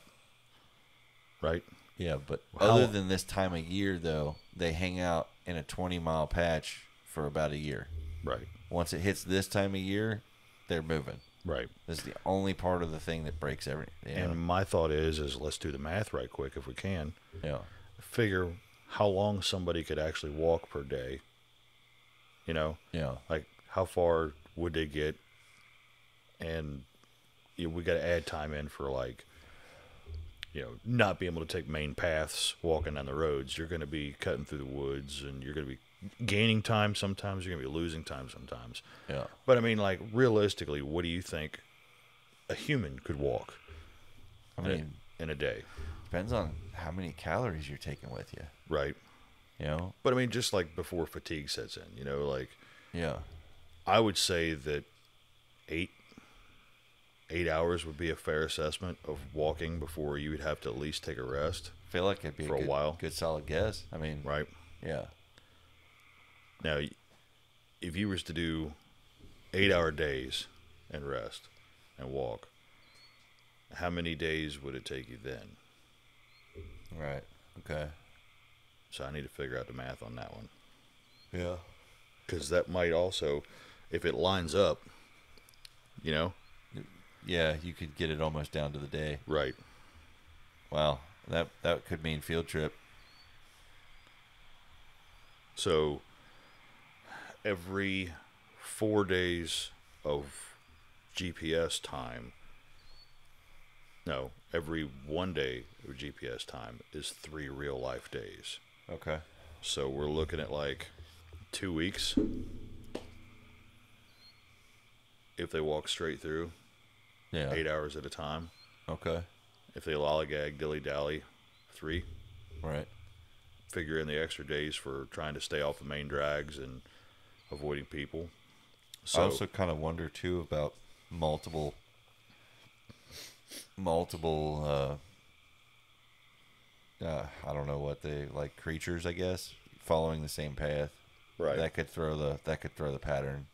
Speaker 7: Right?
Speaker 1: Yeah, but
Speaker 7: How-
Speaker 1: other than this time of year, though, they hang out in a 20 mile patch for about a year.
Speaker 7: Right.
Speaker 1: Once it hits this time of year, they're moving.
Speaker 7: Right.
Speaker 1: This is the only part of the thing that breaks every. Yeah.
Speaker 7: And my thought is, is let's do the math right quick if we can.
Speaker 1: yeah.
Speaker 7: Figure how long somebody could actually walk per day. You know,
Speaker 1: Yeah.
Speaker 7: like how far would they get? And you know, we got to add time in for like, you know, not being able to take main paths walking down the roads. You're going to be cutting through the woods, and you're going to be gaining time sometimes. You're going to be losing time sometimes.
Speaker 1: Yeah.
Speaker 7: But I mean, like realistically, what do you think a human could walk?
Speaker 1: I
Speaker 7: in a-
Speaker 1: mean,
Speaker 7: in a day,
Speaker 1: depends on how many calories you're taking with you.
Speaker 7: right?
Speaker 1: You know.
Speaker 7: But I mean, just like before fatigue sets in, you know, like
Speaker 1: Yeah.
Speaker 7: I would say that eight eight hours would be a fair assessment of walking before you would have to at least take a rest,
Speaker 1: I feel like it'd be
Speaker 7: For a
Speaker 1: good,
Speaker 7: while.
Speaker 1: Good solid guess. I mean.
Speaker 7: right?
Speaker 1: Yeah.
Speaker 7: Now, if you was to do eight hour days and rest and walk, how many days would it take you then?
Speaker 1: Right. Okay.
Speaker 7: So I need to figure out the math on that one
Speaker 1: Yeah.
Speaker 7: because that might also, if it lines up, you know,
Speaker 1: Yeah, you could get it almost down to the day.
Speaker 7: right?
Speaker 1: Wow. That that could mean field trip.
Speaker 7: So every four days of GPS time, no, every one day of GPS time is three real life days.
Speaker 1: Okay.
Speaker 7: So we're looking at like two weeks if they walk straight through,
Speaker 1: Yeah.
Speaker 7: eight hours at a time.
Speaker 1: Okay.
Speaker 7: If they lollygag, dilly dally, three.
Speaker 1: Right.
Speaker 7: Figure in the extra days for trying to stay off the main drags and avoiding people. So
Speaker 1: I also kind of wonder too about multiple, multiple. uh uh I don't know what they like creatures. I guess following the same path.
Speaker 7: Right.
Speaker 1: That could throw the that could throw the pattern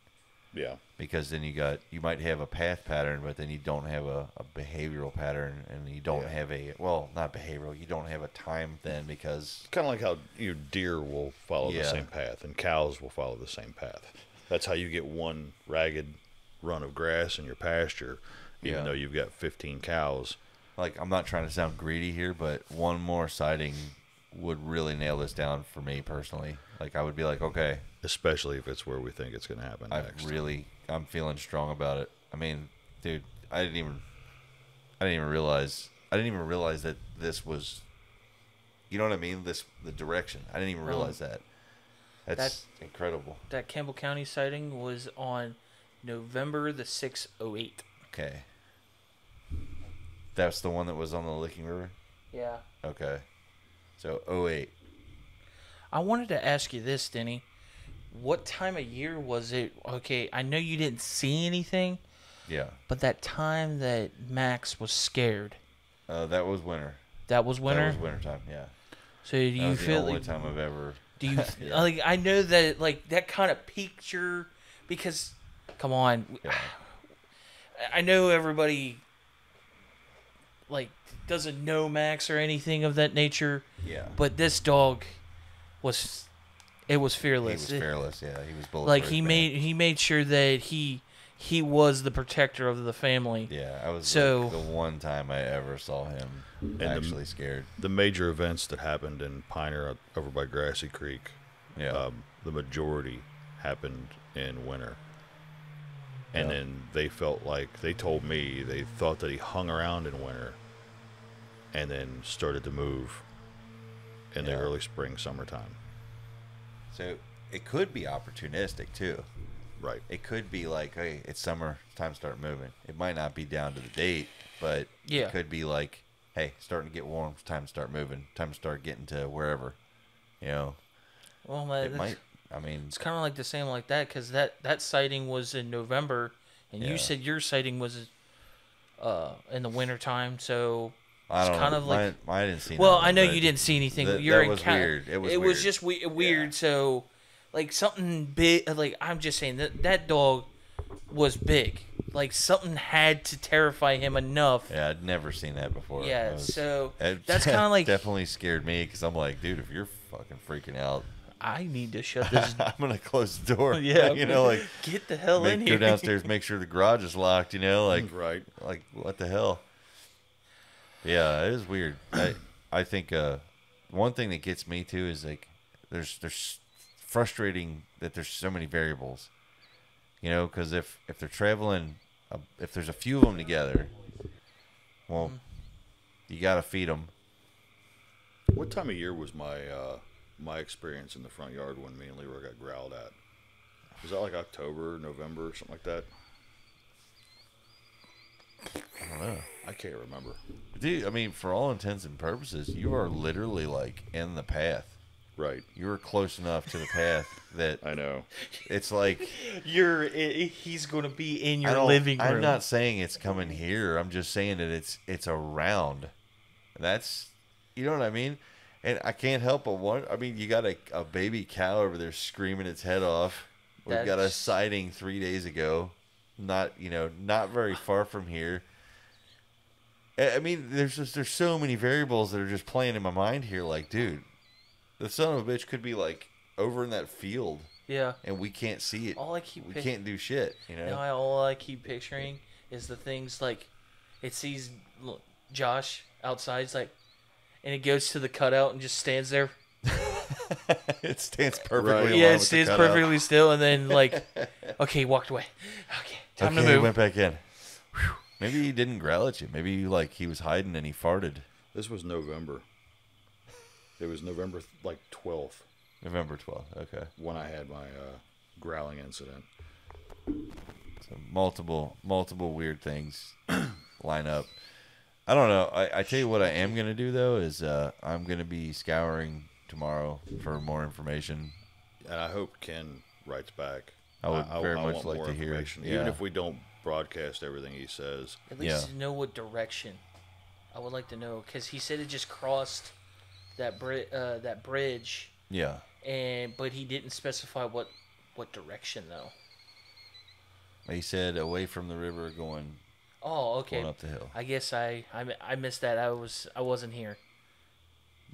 Speaker 7: Yeah.
Speaker 1: because then you got you might have a path pattern, but then you don't have a, a behavioral pattern, and you don't
Speaker 7: Yeah.
Speaker 1: have a well, not behavioral. You don't have a time then because
Speaker 7: Kind of like how you deer will follow
Speaker 1: Yeah.
Speaker 7: the same path and cows will follow the same path. That's how you get one ragged run of grass in your pasture, even
Speaker 1: Yeah.
Speaker 7: though you've got 15 cows.
Speaker 1: like I'm not trying to sound greedy here, but one more sighting would really nail this down for me personally. Like I would be like, okay,
Speaker 7: Especially if it's where we think it's going to happen
Speaker 1: I
Speaker 7: next.
Speaker 1: really, I'm feeling strong about it. I mean, dude, I didn't even, I didn't even realize, I didn't even realize that this was, you know what I mean? This the direction. I didn't even um, realize that. That's incredible.
Speaker 6: That Campbell County sighting was on November the sixth, oh eight.
Speaker 1: Okay. That's the one that was on the Licking River.
Speaker 6: Yeah.
Speaker 1: Okay. So 08.
Speaker 6: I wanted to ask you this, Denny. What time of year was it? Okay, I know you didn't see anything,
Speaker 1: Yeah.
Speaker 6: but that time that Max was scared,
Speaker 1: Uh, that was winter.
Speaker 6: that was winter.
Speaker 1: That was wintertime. Yeah.
Speaker 6: So do you feel
Speaker 1: the only
Speaker 6: like
Speaker 1: time I've ever.
Speaker 6: do you
Speaker 1: Yeah.
Speaker 6: like I know that like that kind of piqued your because come on
Speaker 1: Yeah.
Speaker 6: I know everybody like doesn't know Max or anything of that nature
Speaker 1: Yeah.
Speaker 6: but this dog was it was fearless.
Speaker 1: He
Speaker 6: fearless
Speaker 1: was fearless. Yeah. He was bulletproof.
Speaker 6: like he
Speaker 1: man.
Speaker 6: made he made sure that he he was the protector of the family
Speaker 1: Yeah, I was
Speaker 6: So-
Speaker 1: like, the one time I ever saw him
Speaker 7: the-
Speaker 1: actually scared.
Speaker 7: the major events that happened in Piner over by Grassy Creek,
Speaker 1: Yeah.
Speaker 7: um, the majority happened in winter. And
Speaker 1: Yeah.
Speaker 7: then they felt like they told me they thought that he hung around in winter and then started to move in the early spring, summertime.
Speaker 1: So it could be opportunistic too.
Speaker 7: Right.
Speaker 1: It could be like, hey, it's summer, time to start moving. It might not be down to the date, but
Speaker 6: Yeah.
Speaker 1: it could be like, hey, starting to get warm, time to start moving, time to start getting to wherever. You know,
Speaker 6: well that,
Speaker 1: it might. I mean,
Speaker 6: it's kind of like the same like that because that that sighting was in November and
Speaker 1: Yeah.
Speaker 6: you said your sighting was uh in the wintertime so
Speaker 1: I
Speaker 6: it's
Speaker 1: don't
Speaker 6: kind
Speaker 1: know.
Speaker 6: of like
Speaker 1: mine, I didn't see.
Speaker 6: Well,
Speaker 1: nothing,
Speaker 6: I know you didn't see anything.
Speaker 1: that-
Speaker 6: You're
Speaker 1: that was weird. It was
Speaker 6: It
Speaker 1: weird.
Speaker 6: was just we- weird. So, like something big. Like I'm just saying that that dog was big. Like something had to terrify him enough.
Speaker 1: Yeah, I'd never seen that before.
Speaker 6: Yeah,
Speaker 1: was-
Speaker 6: so
Speaker 1: it
Speaker 6: that's kinda like-
Speaker 1: definitely scared me because I'm like, dude, if you're fucking freaking out,
Speaker 6: I need to shut this.
Speaker 1: I'm gonna close the door.
Speaker 6: yeah,
Speaker 1: you know, like
Speaker 6: get the hell
Speaker 1: make,
Speaker 6: in
Speaker 1: go downstairs, make sure the garage is locked. You know, like
Speaker 7: Right.
Speaker 1: like what the hell? Yeah, it is weird. I I think uh, one thing that gets me too is like there's there's frustrating that there's so many variables. You know, because if if they're traveling, uh, if there's a few of them together, well,
Speaker 6: Mm-hmm.
Speaker 1: you gotta feed them.
Speaker 7: What time of year was my uh, my experience in the front yard when me and Leroy got growled at? Was that like October, November, or something like that?
Speaker 1: I don't know.
Speaker 7: I can't remember.
Speaker 1: Dude, I mean, for all intents and purposes, you are literally like in the path.
Speaker 7: Right.
Speaker 1: You were close enough to the path that
Speaker 7: I know.
Speaker 1: it's like
Speaker 6: You're. He's going to be in
Speaker 1: I
Speaker 6: your
Speaker 1: don't-
Speaker 6: living room.
Speaker 1: I'm not saying it's coming here. I'm just saying that it's it's around. That's you know what I mean. And I can't help but wonder. I mean, you got a, a baby cow over there screaming its head off. We've got a
Speaker 6: That's-
Speaker 1: sighting three days ago, not you know not very far from here. I I mean, there's just there's so many variables that are just playing in my mind here. Like, dude, the son of a bitch could be like over in that field,
Speaker 6: Yeah.
Speaker 1: and we can't see it.
Speaker 6: All I keep
Speaker 1: we
Speaker 6: pic-
Speaker 1: can't do shit. You know.
Speaker 6: Now I, all I keep picturing is the things like it sees l- Josh outside, it's like, and it goes to the cutout and just stands there.
Speaker 1: it stands perfectly.
Speaker 7: Right.
Speaker 6: yeah, it
Speaker 1: with the
Speaker 6: stays
Speaker 1: cutout.
Speaker 6: perfectly still, and then like, okay, walked away. Okay, time
Speaker 1: okay,
Speaker 6: to
Speaker 1: he went back in. Whew. Maybe he didn't growl at you. Maybe like he was hiding and he farted.
Speaker 7: This was November. It was November like 12th
Speaker 1: November twelfth. Okay.
Speaker 7: when I had my uh, growling incident.
Speaker 1: So multiple, multiple weird things line up. I don't know. I, I tell you what I am gonna do though is uh, I'm gonna be scouring tomorrow for more information.
Speaker 7: And I hope Ken writes back.
Speaker 1: I would very much
Speaker 7: want
Speaker 1: like to hear,
Speaker 7: information, Even if we don't broadcast everything he says.
Speaker 6: At least
Speaker 1: Yeah.
Speaker 6: to know what direction. I would like to know because he said it just crossed that bri- uh, that bridge
Speaker 1: Yeah.
Speaker 6: and but he didn't specify what what direction though.
Speaker 1: He said away from the river going.
Speaker 6: Oh, okay.
Speaker 1: Going up the hill.
Speaker 6: I guess I I, I missed that. I was I wasn't here.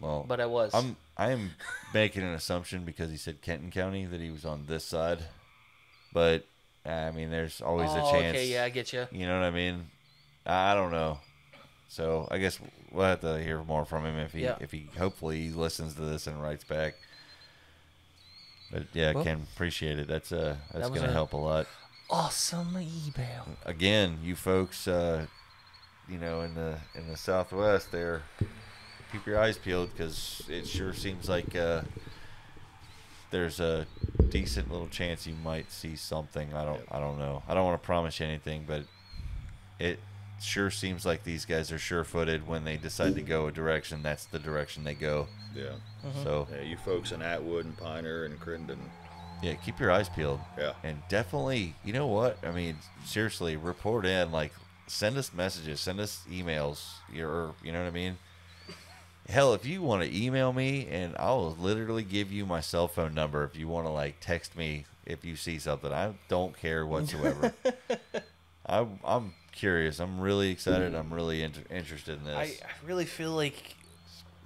Speaker 1: Well,
Speaker 6: But I was.
Speaker 1: I'm I'm making an assumption because he said Kenton County that he was on this side, but I mean, there's always
Speaker 6: Oh,
Speaker 1: a chance.
Speaker 6: okay, yeah, I get you.
Speaker 1: You know what I mean? I don't know. So I guess we'll have to hear more from him if he
Speaker 6: Yeah.
Speaker 1: if he hopefully he listens to this and writes back. But yeah,
Speaker 6: Well,
Speaker 1: Ken, appreciate it. That's uh that's
Speaker 6: that
Speaker 1: gonna
Speaker 6: a-
Speaker 1: help a lot.
Speaker 6: Awesome email.
Speaker 1: Again, you folks, uh, you know, in the in the Southwest, there, keep your eyes peeled because it sure seems like uh, there's a decent little chance you might see something. I don't I don't know. I don't want to promise you anything, but it sure seems like these guys are sure-footed when they decide to go a direction. That's the direction they go.
Speaker 7: Yeah. Mm-hmm.
Speaker 1: So
Speaker 7: yeah, you folks in Atwood and Piner and Crittenden.
Speaker 1: Yeah, keep your eyes peeled.
Speaker 7: Yeah.
Speaker 1: And definitely, you know what? I mean, seriously, report in. Like, send us messages, send us emails. Your, you know what I mean? Hell, if you want to email me, and I'll literally give you my cell phone number if you want to like text me if you see something. I don't care whatsoever. I, I'm curious. I'm really excited. I'm really inter- interested in this.
Speaker 6: I, I really feel like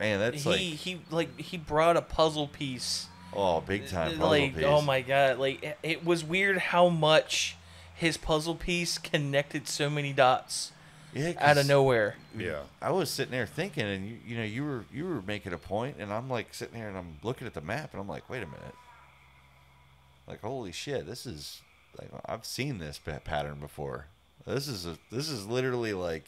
Speaker 1: Man, that's
Speaker 6: he
Speaker 1: like
Speaker 6: he like he brought a puzzle piece.
Speaker 1: oh, big time puzzle
Speaker 6: like
Speaker 1: piece.
Speaker 6: oh my god, like it- it was weird how much his puzzle piece connected so many dots
Speaker 1: Yeah,
Speaker 6: out of nowhere.
Speaker 7: Yeah.
Speaker 1: I was sitting there thinking, and you, you know, you were you were making a point, and I'm like sitting here and I'm looking at the map, and I'm like, wait a minute, like holy shit, this is like I've seen this pattern before. This is a, this is literally like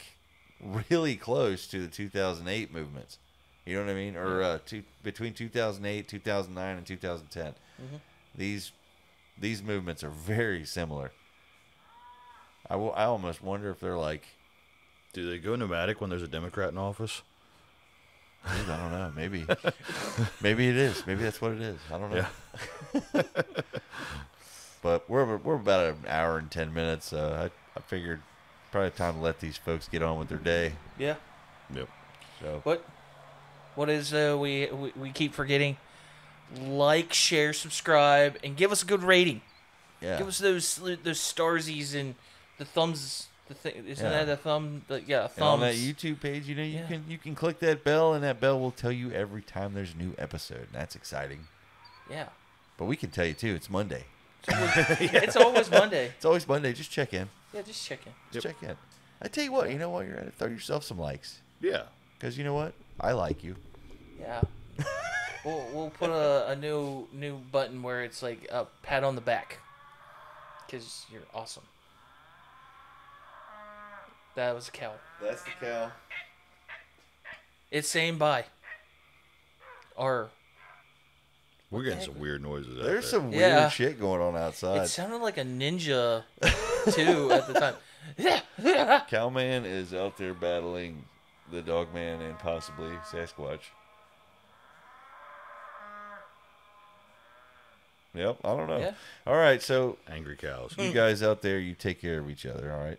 Speaker 1: really close to the 2008 movements. You know what I mean? Or uh, two, between 2008, 2009, and 2010.
Speaker 6: Mhm.
Speaker 1: These these movements are very similar. I will- I almost wonder if they're like
Speaker 7: Do they go nomadic when there's a Democrat in office?
Speaker 1: I don't know. Maybe, maybe it is. Maybe that's what it is. I don't know. but we're we're about an hour and ten minutes. So I I figured probably time to let these folks get on with their day.
Speaker 6: Yeah.
Speaker 7: Yep.
Speaker 1: So
Speaker 6: What what is uh we, we we keep forgetting? Like, share, subscribe, and give us a good rating.
Speaker 1: Yeah.
Speaker 6: Give us those those starsies and the thumbs. The thing isn't
Speaker 1: Yeah.
Speaker 6: that a thumb? The, yeah,
Speaker 1: and on that. YouTube page, you know, you
Speaker 6: Yeah.
Speaker 1: can you can click that bell, and that bell will tell you every time there's a new episode. And that's exciting.
Speaker 6: Yeah.
Speaker 1: But we can tell you too. It's Monday.
Speaker 6: It's always Monday.
Speaker 1: It's always Monday. Just check in.
Speaker 6: Yeah, just check in.
Speaker 1: Just check in. I tell you what. You know what? You're at it. Throw yourself some likes.
Speaker 7: Yeah.
Speaker 1: Because you know what? I like you.
Speaker 6: Yeah. we'll we'll put a, a new new button where it's like a pat on the back. Cause you're awesome. That was a cow.
Speaker 1: That's the cow.
Speaker 6: It's saying bye. Or
Speaker 7: We're getting some weird noises out
Speaker 1: There's
Speaker 7: there.
Speaker 1: some weird
Speaker 6: Yeah.
Speaker 1: shit going on outside.
Speaker 6: it sounded like a ninja too at the time. Yeah.
Speaker 1: Cowman is out there battling the Dogman and possibly Sasquatch. Yep, I don't know.
Speaker 6: Yeah.
Speaker 1: All right, so
Speaker 7: Angry cows.
Speaker 1: you guys out there, you take care of each other. All right.